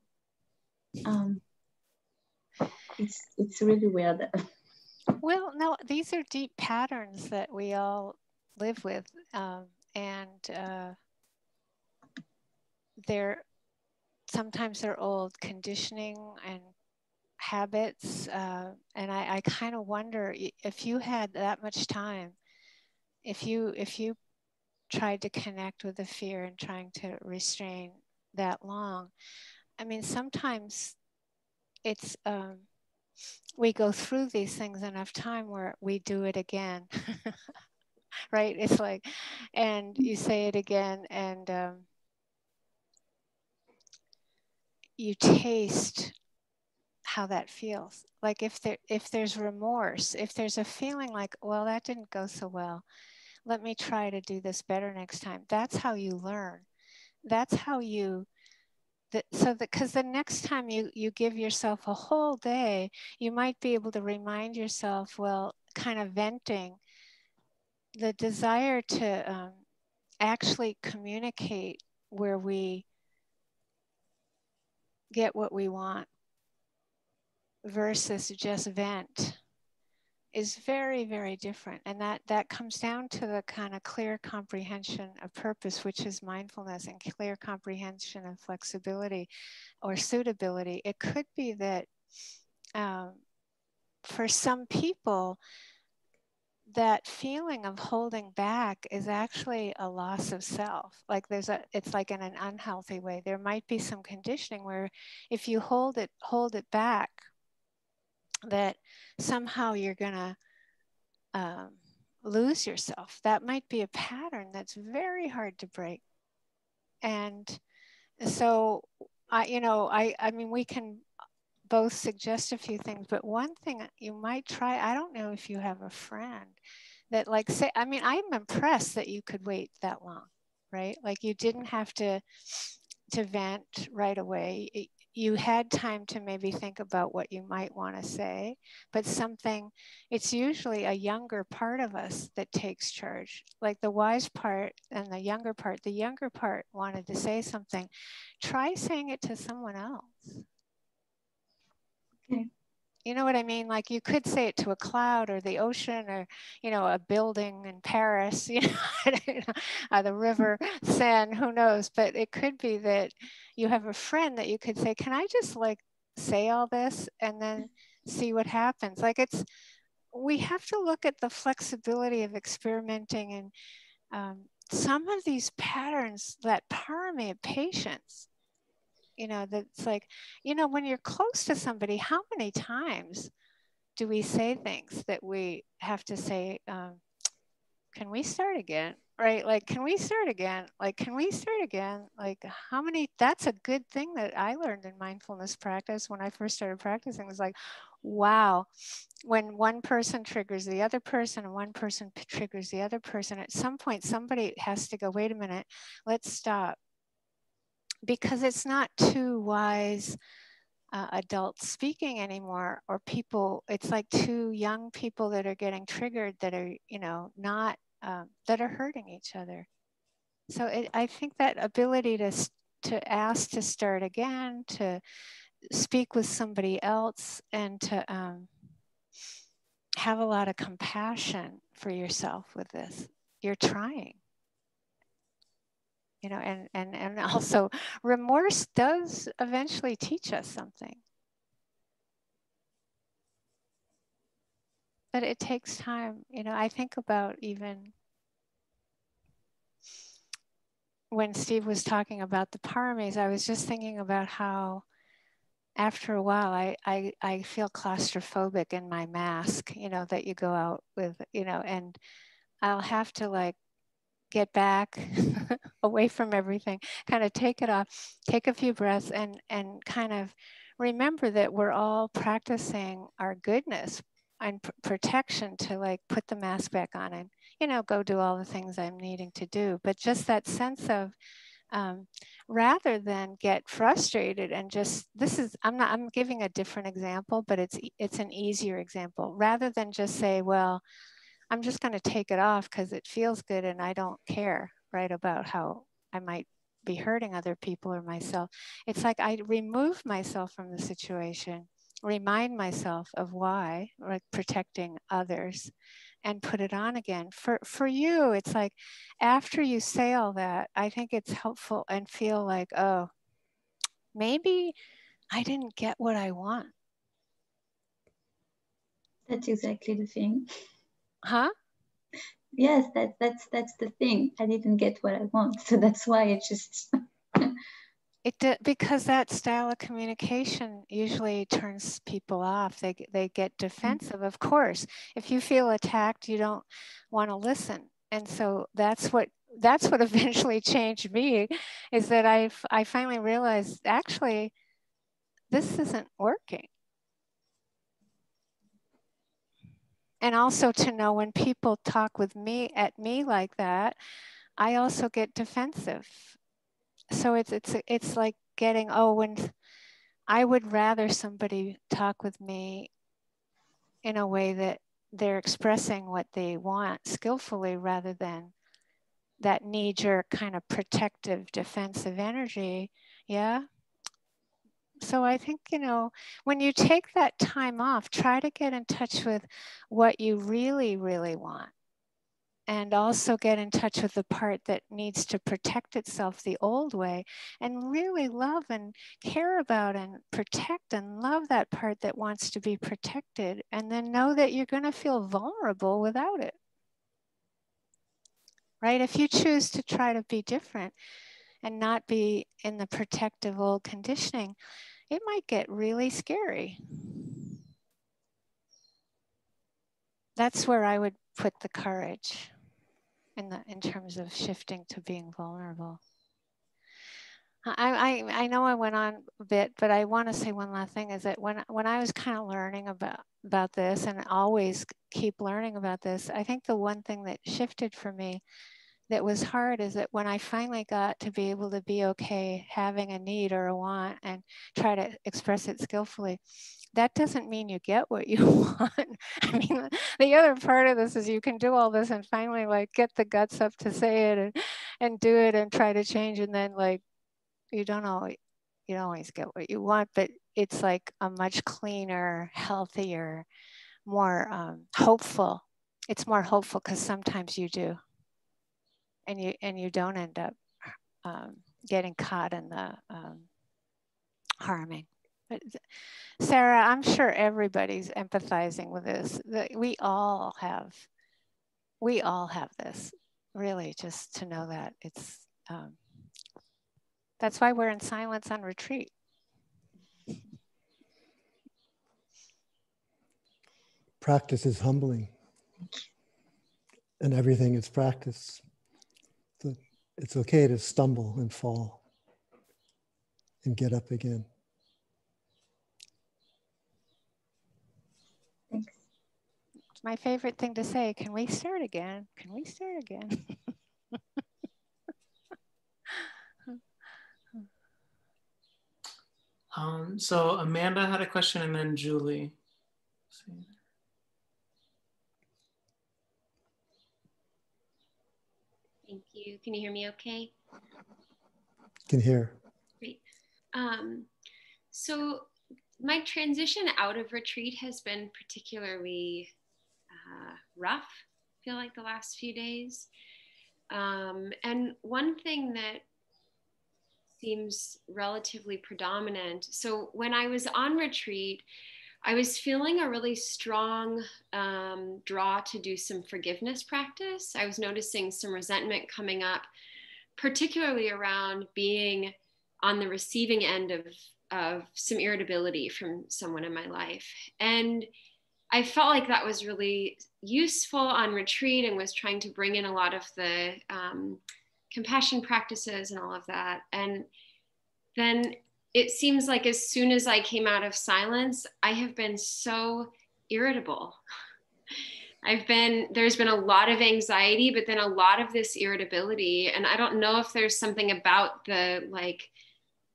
Um, it's it's really weird. Well, no, these are deep patterns that we all live with, um, and uh, they're sometimes they're old conditioning and habits. Uh, and I, I kind of wonder if you had that much time, if you if you tried to connect with the fear and trying to restrain that long. I mean, sometimes it's um, we go through these things enough time where we do it again. right? It's like, and you say it again, and um, you taste how that feels. Like if there if there's remorse, if there's a feeling like, well, that didn't go so well, let me try to do this better next time. That's how you learn. That's how you that so that because the next time you you give yourself a whole day, you might be able to remind yourself, well, kind of venting the desire to um, actually communicate where we get what we want versus just vent is very very different and that that comes down to the kind of clear comprehension of purpose which is mindfulness and clear comprehension of flexibility or suitability. It could be that um, for some people that feeling of holding back is actually a loss of self. Like there's a it's like in an unhealthy way. There might be some conditioning where if you hold it hold it back that somehow you're going to um, lose yourself. That might be a pattern that's very hard to break. And so, I, you know, I, I mean, we can both suggest a few things, but one thing you might try, I don't know if you have a friend that like say, I mean, I'm impressed that you could wait that long, right? Like you didn't have to, to vent right away you had time to maybe think about what you might want to say, but something, it's usually a younger part of us that takes charge. Like the wise part and the younger part, the younger part wanted to say something. Try saying it to someone else. Okay. You know what I mean? Like you could say it to a cloud or the ocean or, you know, a building in Paris, you know, uh, the river, Seine, who knows? But it could be that you have a friend that you could say, can I just like say all this and then see what happens? Like it's, we have to look at the flexibility of experimenting and um, some of these patterns that parami of patience you know that's like you know when you're close to somebody how many times do we say things that we have to say um, can we start again? Right? Like can we start again? Like can we start again? Like how many that's a good thing that i learned in mindfulness practice when i first started practicing was like wow when one person triggers the other person and one person triggers the other person at some point somebody has to go wait a minute let's stop because it's not two wise uh, adults speaking anymore or people it's like two young people that are getting triggered that are you know not um, that are hurting each other. So it, i think that ability to to ask to start again to speak with somebody else and to um, have a lot of compassion for yourself with this. You're trying you know and and and also remorse does eventually teach us something. But it takes time you know i think about even when steve was talking about the paramis i was just thinking about how after a while I, I i feel claustrophobic in my mask you know that you go out with you know and i'll have to like get back away from everything, kind of take it off, take a few breaths and, and kind of remember that we're all practicing our goodness and p- protection to like put the mask back on and, you know, go do all the things I'm needing to do. But just that sense of um, rather than get frustrated and just this is i'm not i'm giving a different example but it's it's an easier example rather than just say well i'm just going to take it off because it feels good and i don't care right about how i might be hurting other people or myself it's like i remove myself from the situation remind myself of why like protecting others and put it on again. For for you, it's like after you say all that, I think it's helpful and feel like, oh, maybe I didn't get what I want. That's exactly the thing. Huh? Yes, that's that's that's the thing. I didn't get what I want. So that's why it just It did, because that style of communication usually turns people off. They they get mm. defensive. Of course, if you feel attacked, you don't want to listen, and so that's what that's what eventually changed me. Is that I I finally realized actually this isn't working. And also to know when people talk with me at me like that, I also get defensive. So it's it's it's like getting oh when I would rather somebody talk with me in a way that they're expressing what they want skillfully rather than that knee jerk kind of protective defensive energy. Yeah so i think you know when you take that time off try to get in touch with what you really really want. And also get in touch with the part that needs to protect itself the old way and really love and care about and protect and love that part that wants to be protected and then know that you're going to feel vulnerable without it. Right? If you choose to try to be different and not be in the protective old conditioning it might get really scary that's where i would put the courage in the in terms of shifting to being vulnerable. I, I, I know I went on a bit, but I want to say one last thing is that when when I was kind of learning about about this and always keep learning about this, I think the one thing that shifted for me that was hard is that when I finally got to be able to be okay having a need or a want and try to express it skillfully, that doesn't mean you get what you want. I mean, the other part of this is you can do all this and finally like get the guts up to say it and, and do it and try to change. And then like, you don't always, you don't always get what you want, but it's like a much cleaner, healthier, more um, hopeful. It's more hopeful because sometimes you do. And you, and you don't end up um, getting caught in the um, harming. But Sarah, I'm sure everybody's empathizing with this. That we all have, we all have this. Really, just to know that it's. Um, that's why we're in silence on retreat. Practice is humbling, and everything is practice. So it's okay to stumble and fall and get up again. my favorite thing to say. Can we start again? Can we start again? um, so Amanda had a question and then Julie. Thank you. Can you hear me okay? Can hear. Great. Um, so my transition out of retreat has been particularly uh, rough, I feel like the last few days. Um, and one thing that seems relatively predominant so when I was on retreat, I was feeling a really strong um, draw to do some forgiveness practice. I was noticing some resentment coming up, particularly around being on the receiving end of, of some irritability from someone in my life. And I felt like that was really useful on retreat and was trying to bring in a lot of the um, compassion practices and all of that. And then it seems like as soon as I came out of silence, I have been so irritable. I've been, there's been a lot of anxiety, but then a lot of this irritability. And I don't know if there's something about the like,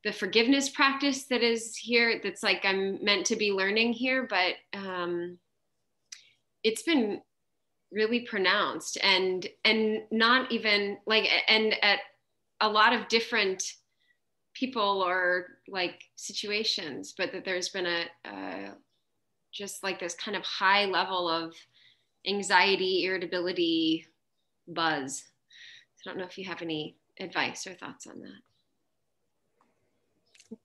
the forgiveness practice that is here that's like I'm meant to be learning here, but um, it's been really pronounced and and not even like and at a lot of different people or like situations, but that there's been a, just like this kind of high level of anxiety, irritability, buzz. I don't know if you have any advice or thoughts on that.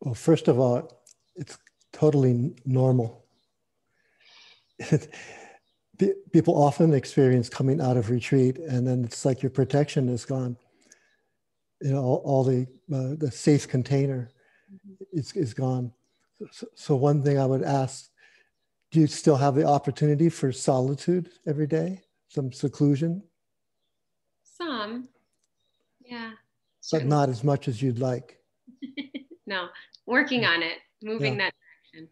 Well, first of all, it's totally normal. People often experience coming out of retreat, and then it's like your protection is gone. You know, all, all the uh, the safe container mm-hmm. is is gone. So, so one thing I would ask: Do you still have the opportunity for solitude every day, some seclusion? Some, yeah. But not as much as you'd like. no, working on it, moving yeah. that direction.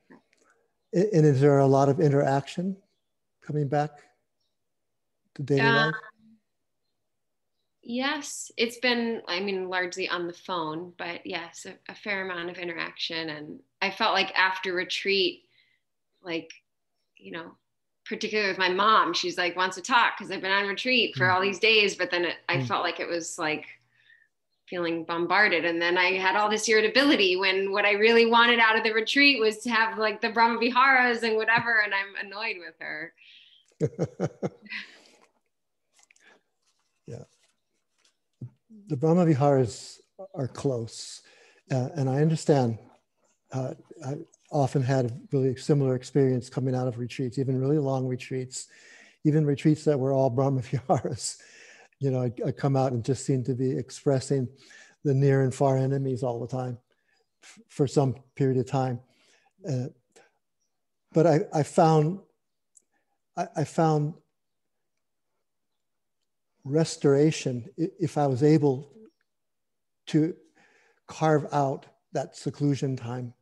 And is there a lot of interaction coming back to daily uh, life? Yes, it's been, I mean, largely on the phone, but yes, a, a fair amount of interaction. And I felt like after retreat, like, you know, particularly with my mom, she's like, wants to talk because I've been on retreat for all these days. But then it, I mm. felt like it was like, feeling bombarded. And then I had all this irritability when what I really wanted out of the retreat was to have like the Brahma Viharas and whatever. And I'm annoyed with her. The Brahma Viharas are close. Uh, and I understand. Uh, I often had a really similar experience coming out of retreats, even really long retreats, even retreats that were all Brahma Viharas you know, I, I, come out and just seem to be expressing the near and far enemies all the time for some period of time. Uh, but I, I found, I, I found restoration if I was able to carve out that seclusion time,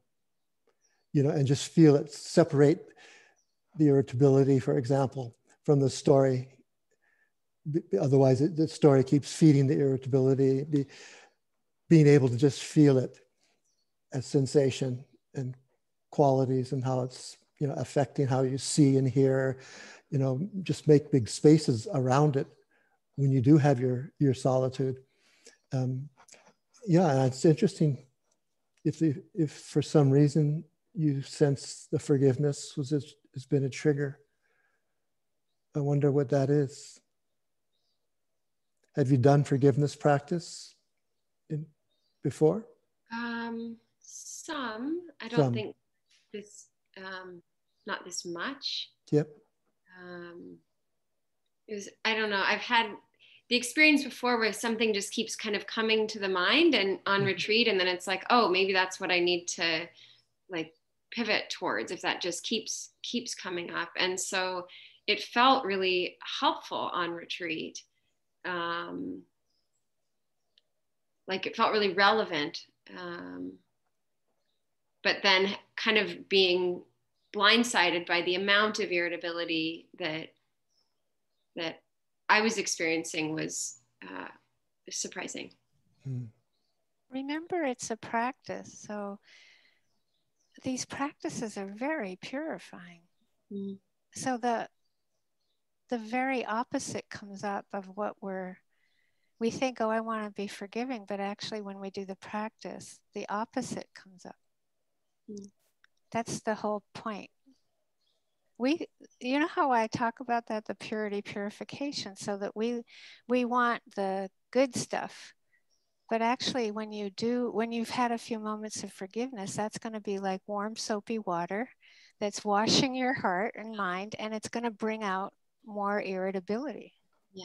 you know, and just feel it, separate the irritability, for example, from the story. Otherwise the story keeps feeding the irritability be, being able to just feel it as sensation and qualities and how it's you know affecting how you see and hear you know just make big spaces around it when you do have your your solitude um, yeah it's interesting if the, if for some reason you sense the forgiveness was has been a trigger i wonder what that is have you done forgiveness practice in, before? Um, some. I don't some. think this, um, not this much. Yep. Um, it was, I don't know. I've had the experience before where something just keeps kind of coming to the mind and on mm-hmm. retreat, and then it's like, oh, maybe that's what I need to like pivot towards if that just keeps keeps coming up. And so it felt really helpful on retreat um, like it felt really relevant. Um, but then kind of being blindsided by the amount of irritability that that I was experiencing was uh, surprising. Hmm. Remember, it's a practice, so these practices are very purifying. Mm. So the the very opposite comes up of what we're we think oh i want to be forgiving but actually when we do the practice the opposite comes up mm. that's the whole point we you know how i talk about that the purity purification so that we we want the good stuff but actually when you do when you've had a few moments of forgiveness that's going to be like warm soapy water that's washing your heart and mind and it's going to bring out more irritability. Yeah.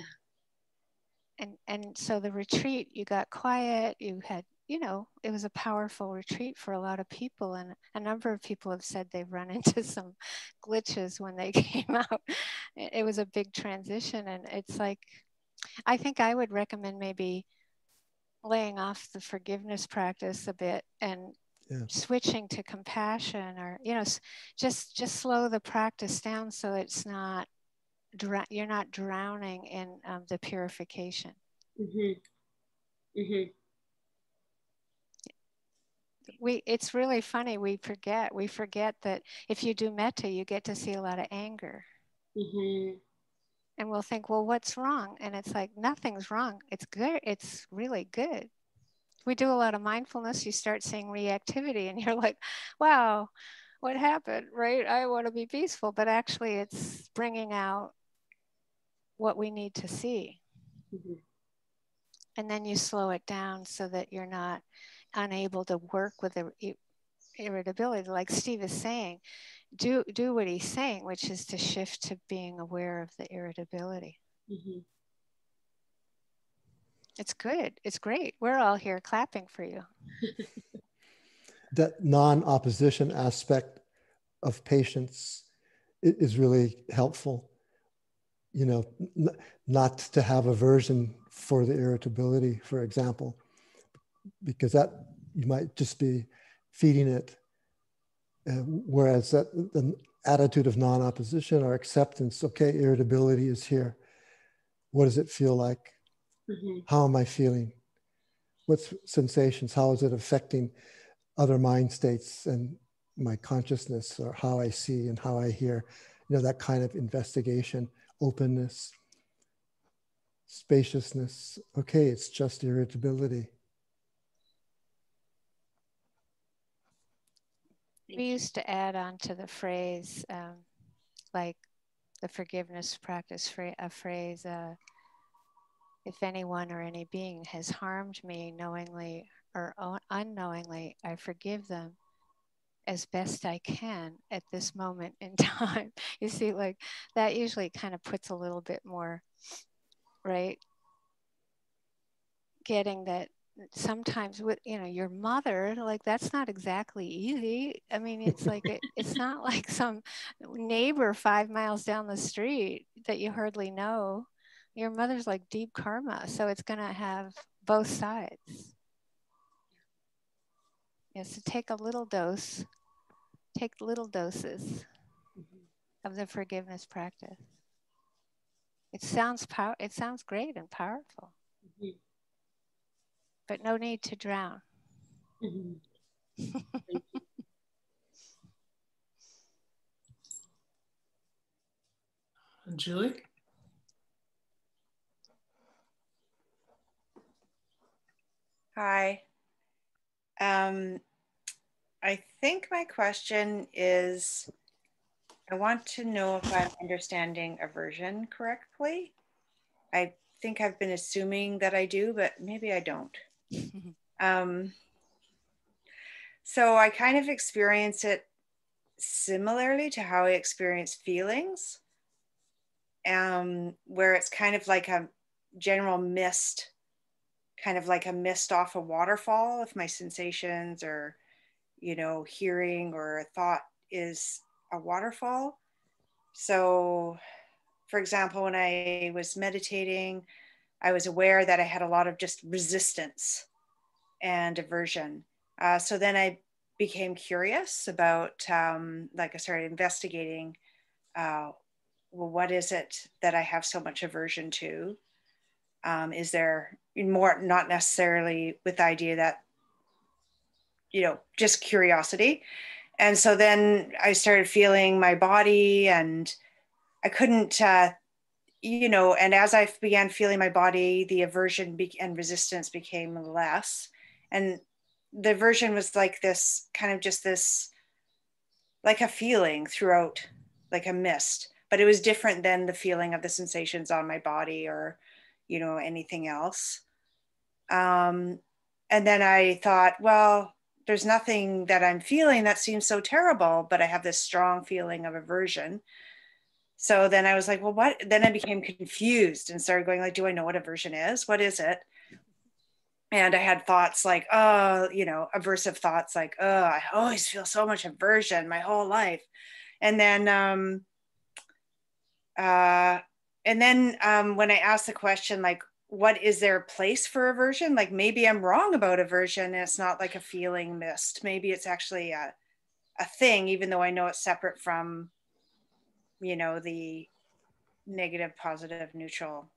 And and so the retreat, you got quiet, you had, you know, it was a powerful retreat for a lot of people. And a number of people have said they've run into some glitches when they came out. It was a big transition. And it's like, I think I would recommend maybe laying off the forgiveness practice a bit and yeah. switching to compassion or you know just just slow the practice down so it's not you're not drowning in um, the purification. Mm-hmm. Mm-hmm. We it's really funny. We forget. We forget that if you do metta, you get to see a lot of anger. Mm-hmm. And we'll think, well, what's wrong? And it's like nothing's wrong. It's good. It's really good. We do a lot of mindfulness. You start seeing reactivity, and you're like, wow, what happened? Right? I want to be peaceful, but actually, it's bringing out what we need to see. Mm-hmm. And then you slow it down so that you're not unable to work with the irritability. Like Steve is saying, do do what he's saying, which is to shift to being aware of the irritability. Mm-hmm. It's good. It's great. We're all here clapping for you. that non-opposition aspect of patience is really helpful you know, n- not to have aversion for the irritability, for example, because that you might just be feeding it. Uh, whereas that the attitude of non-opposition or acceptance, okay, irritability is here. What does it feel like? Mm-hmm. How am I feeling? What's sensations? How is it affecting other mind states and my consciousness or how I see and how I hear? You know, that kind of investigation openness, spaciousness. Okay, it's just irritability. We used to add on to the phrase, um, like the forgiveness practice, a phrase, uh, if anyone or any being has harmed me knowingly or unknowingly, I forgive them as best I can at this moment in time. You see, like that usually kind of puts a little bit more, right? Getting that sometimes with you know your mother like that's not exactly easy i mean it's like it, it's not like some neighbor five miles down the street that you hardly know your mother's like deep karma so it's going to have both sides yes to take a little dose take little doses mm-hmm. of the forgiveness practice. It sounds power it sounds great and powerful. But no need to drown. Mm-hmm. Julie? Hi. Um, I think my question is I want to know if I'm understanding aversion correctly. I think I've been assuming that I do, but maybe I don't. um, so I kind of experience it similarly to how I experience feelings, um, where it's kind of like a general mist, kind of like a mist off a waterfall if my sensations or you know, hearing or thought is a waterfall. So, for example, when I was meditating, I was aware that I had a lot of just resistance and aversion. Uh, so then I became curious about, um, like, I started investigating uh, well, what is it that I have so much aversion to? Um, is there more, not necessarily with the idea that you know, just curiosity. And so then I started feeling my body and I couldn't, uh, you know, and as I began feeling my body, the aversion be- and resistance became less. And the aversion was like this kind of just this, like a feeling throughout, like a mist, but it was different than the feeling of the sensations on my body or, you know, anything else. Um, and then I thought, well, there's nothing that I'm feeling that seems so terrible, but I have this strong feeling of aversion. So then I was like, well, what? Then I became confused and started going like, do I know what aversion is? What is it? And I had thoughts like, oh, you know, aversive thoughts like, oh, I always feel so much aversion my whole life. And then, um, uh, and then um, when I asked the question, like, what is there a place for aversion? Like maybe I'm wrong about aversion and it's not like a feeling mist. Maybe it's actually a, a thing, even though I know it's separate from, you know, the negative, positive, neutral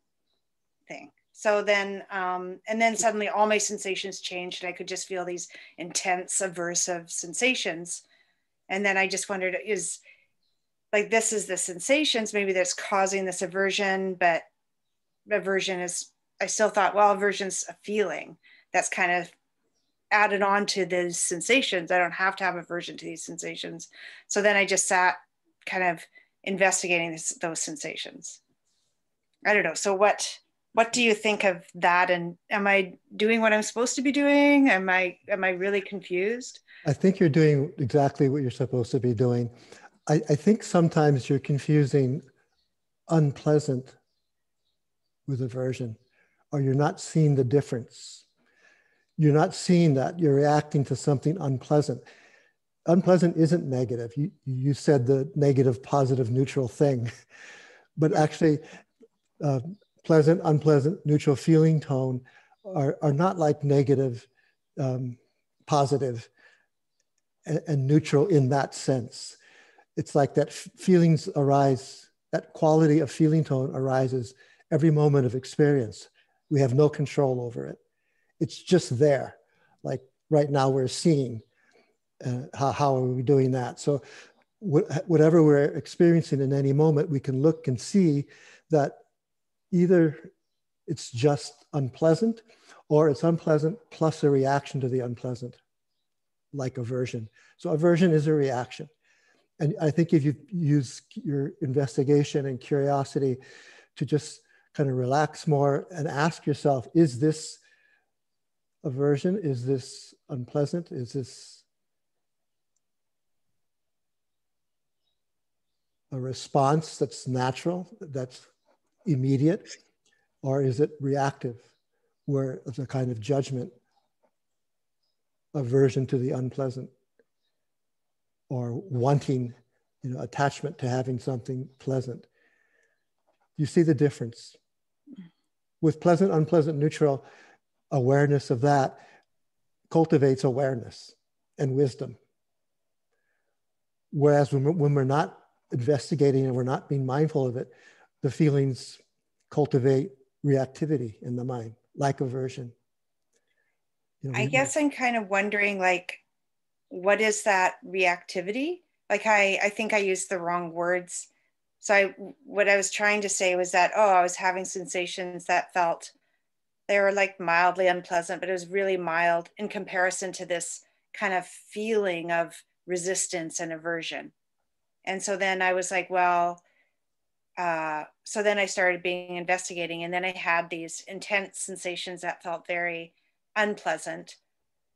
thing. So then, um, and then suddenly all my sensations changed and I could just feel these intense aversive sensations. And then I just wondered, is like this is the sensations maybe that's causing this aversion, but aversion is, I still thought, well, aversion's a feeling that's kind of added on to those sensations. I don't have to have aversion to these sensations. So then I just sat kind of investigating this, those sensations. I don't know. So what what do you think of that? And am I doing what I'm supposed to be doing? Am I am I really confused? I think you're doing exactly what you're supposed to be doing. I, I think sometimes you're confusing unpleasant with aversion, or you're not seeing the difference. You're not seeing that you're reacting to something unpleasant. Unpleasant isn't negative. You, you said the negative, positive, neutral thing, but actually, uh, pleasant, unpleasant, neutral feeling tone are, are not like negative, um, positive, and, and, neutral in that sense. It's like that feelings arise, that quality of feeling tone arises every moment of experience. We have no control over it. It's just there. Like right now, we're seeing. Uh, how, how are we doing that? So, wh- whatever we're experiencing in any moment, we can look and see that either it's just unpleasant or it's unpleasant plus a reaction to the unpleasant, like aversion. So aversion is a reaction. And I think if you use your investigation and curiosity to just kind of relax more and ask yourself, is this aversion? Is this unpleasant? Is this a response that's natural, that's immediate, or is it reactive, where it's a kind of judgment, aversion to the unpleasant, or wanting, you know, attachment to having something pleasant? You see the difference. With pleasant, unpleasant, neutral, awareness of that cultivates awareness and wisdom. Whereas when we're, when we're not investigating and we're not being mindful of it, the feelings cultivate reactivity in the mind, like aversion. You know, I guess I'm kind of wondering, like, what is that reactivity? Like, I, I think I used the wrong words. So, I, what I was trying to say was that, oh, I was having sensations that felt they were like mildly unpleasant, but it was really mild in comparison to this kind of feeling of resistance and aversion. And so then I was like, well, uh, so then I started being investigating, and then I had these intense sensations that felt very unpleasant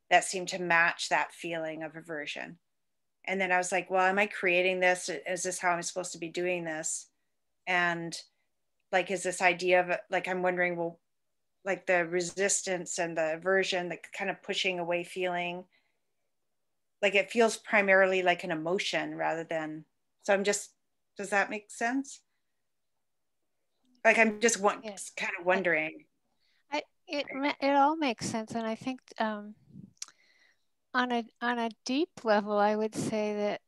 that seemed to match that feeling of aversion. And then I was like, well, am I creating this? Is this how I'm supposed to be doing this? And like, is this idea of like, I'm wondering, well, like the resistance and the aversion, the kind of pushing away feeling, like it feels primarily like an emotion rather than, so I'm just, does that make sense? like i'm just one, yeah. kind of wondering I, it it all makes sense and i think um, on a on a deep level i would say that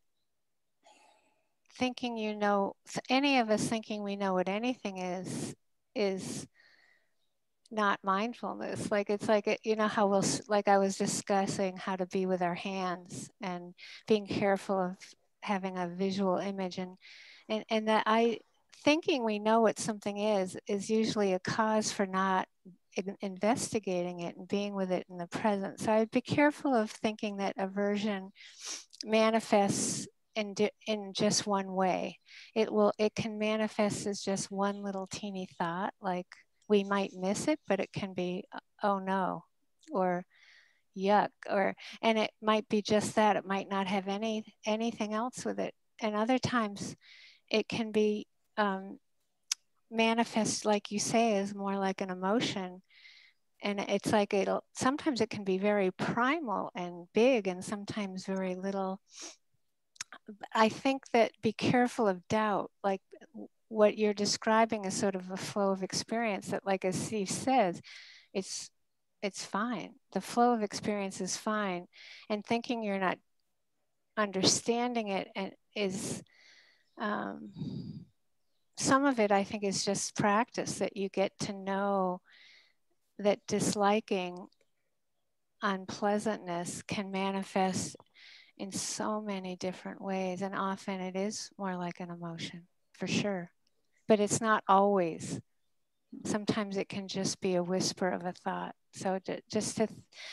thinking you know any of us thinking we know what anything is is not mindfulness like it's like you know how we'll like i was discussing how to be with our hands and being careful of having a visual image and and, and that i thinking we know what something is is usually a cause for not investigating it and being with it in the present. So I'd be careful of thinking that aversion manifests in, in just one way. It will it can manifest as just one little teeny thought, like we might miss it, but it can be oh no, or yuck, or and it might be just that. It might not have any anything else with it. And other times it can be um, manifest, like you say, is more like an emotion. And it's like it'll sometimes it can be very primal and big, and sometimes very little. I think that be careful of doubt. Like what you're describing is sort of a flow of experience that, like as Steve says, it's it's fine. The flow of experience is fine, and thinking you're not understanding it and is um, some of it I think is just practice that you get to know that disliking unpleasantness can manifest in so many different ways. And often it is more like an emotion, for sure. But it's not always. Sometimes it can just be a whisper of a thought. So to, just to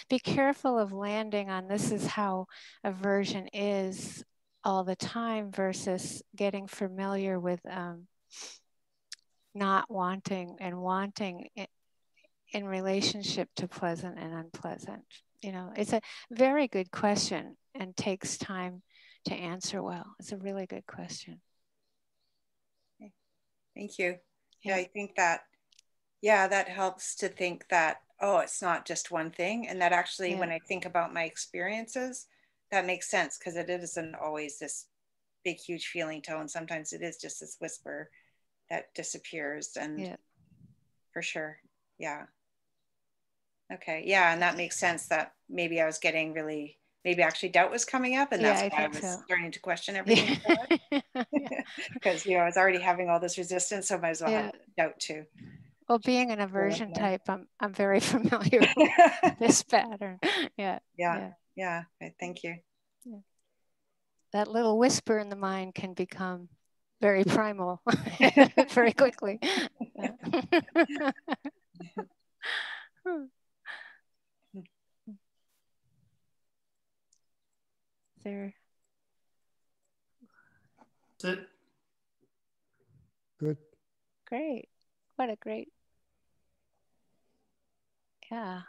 be careful of landing on this is how aversion is all the time versus getting familiar with um, not wanting and wanting in relationship to pleasant and unpleasant? You know, it's a very good question and takes time to answer well. It's a really good question. Thank you. Yeah, I think that, yeah, that helps to think that, oh, it's not just one thing. And that actually, yeah. when I think about my experiences, that makes sense because it isn't always this big, huge feeling tone. Sometimes it is just this whisper that disappears. And yeah. for sure. Yeah. Okay. Yeah. And that makes sense that maybe I was getting really, maybe actually doubt was coming up. And that's yeah, why I, I was so. starting to question everything. Because, you know, I was already having all this resistance. So I might as well have doubt too. Well, being an aversion type, I'm, I'm very familiar with this pattern. Yeah. Yeah. Yeah. yeah. Thank you. Yeah. That little whisper in the mind can become very primal very quickly. there. That's it. Good. Great. What a great. Yeah.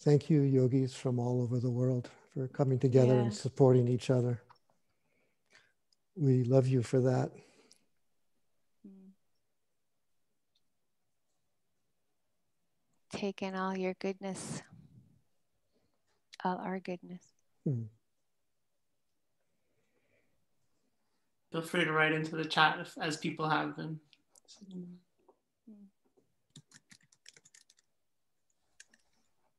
Thank you, yogis from all over the world, for coming together yeah. and supporting each other. We love you for that. Mm. Take in all your goodness, all our goodness. Hmm. Feel free to write into the chat if, as people have been.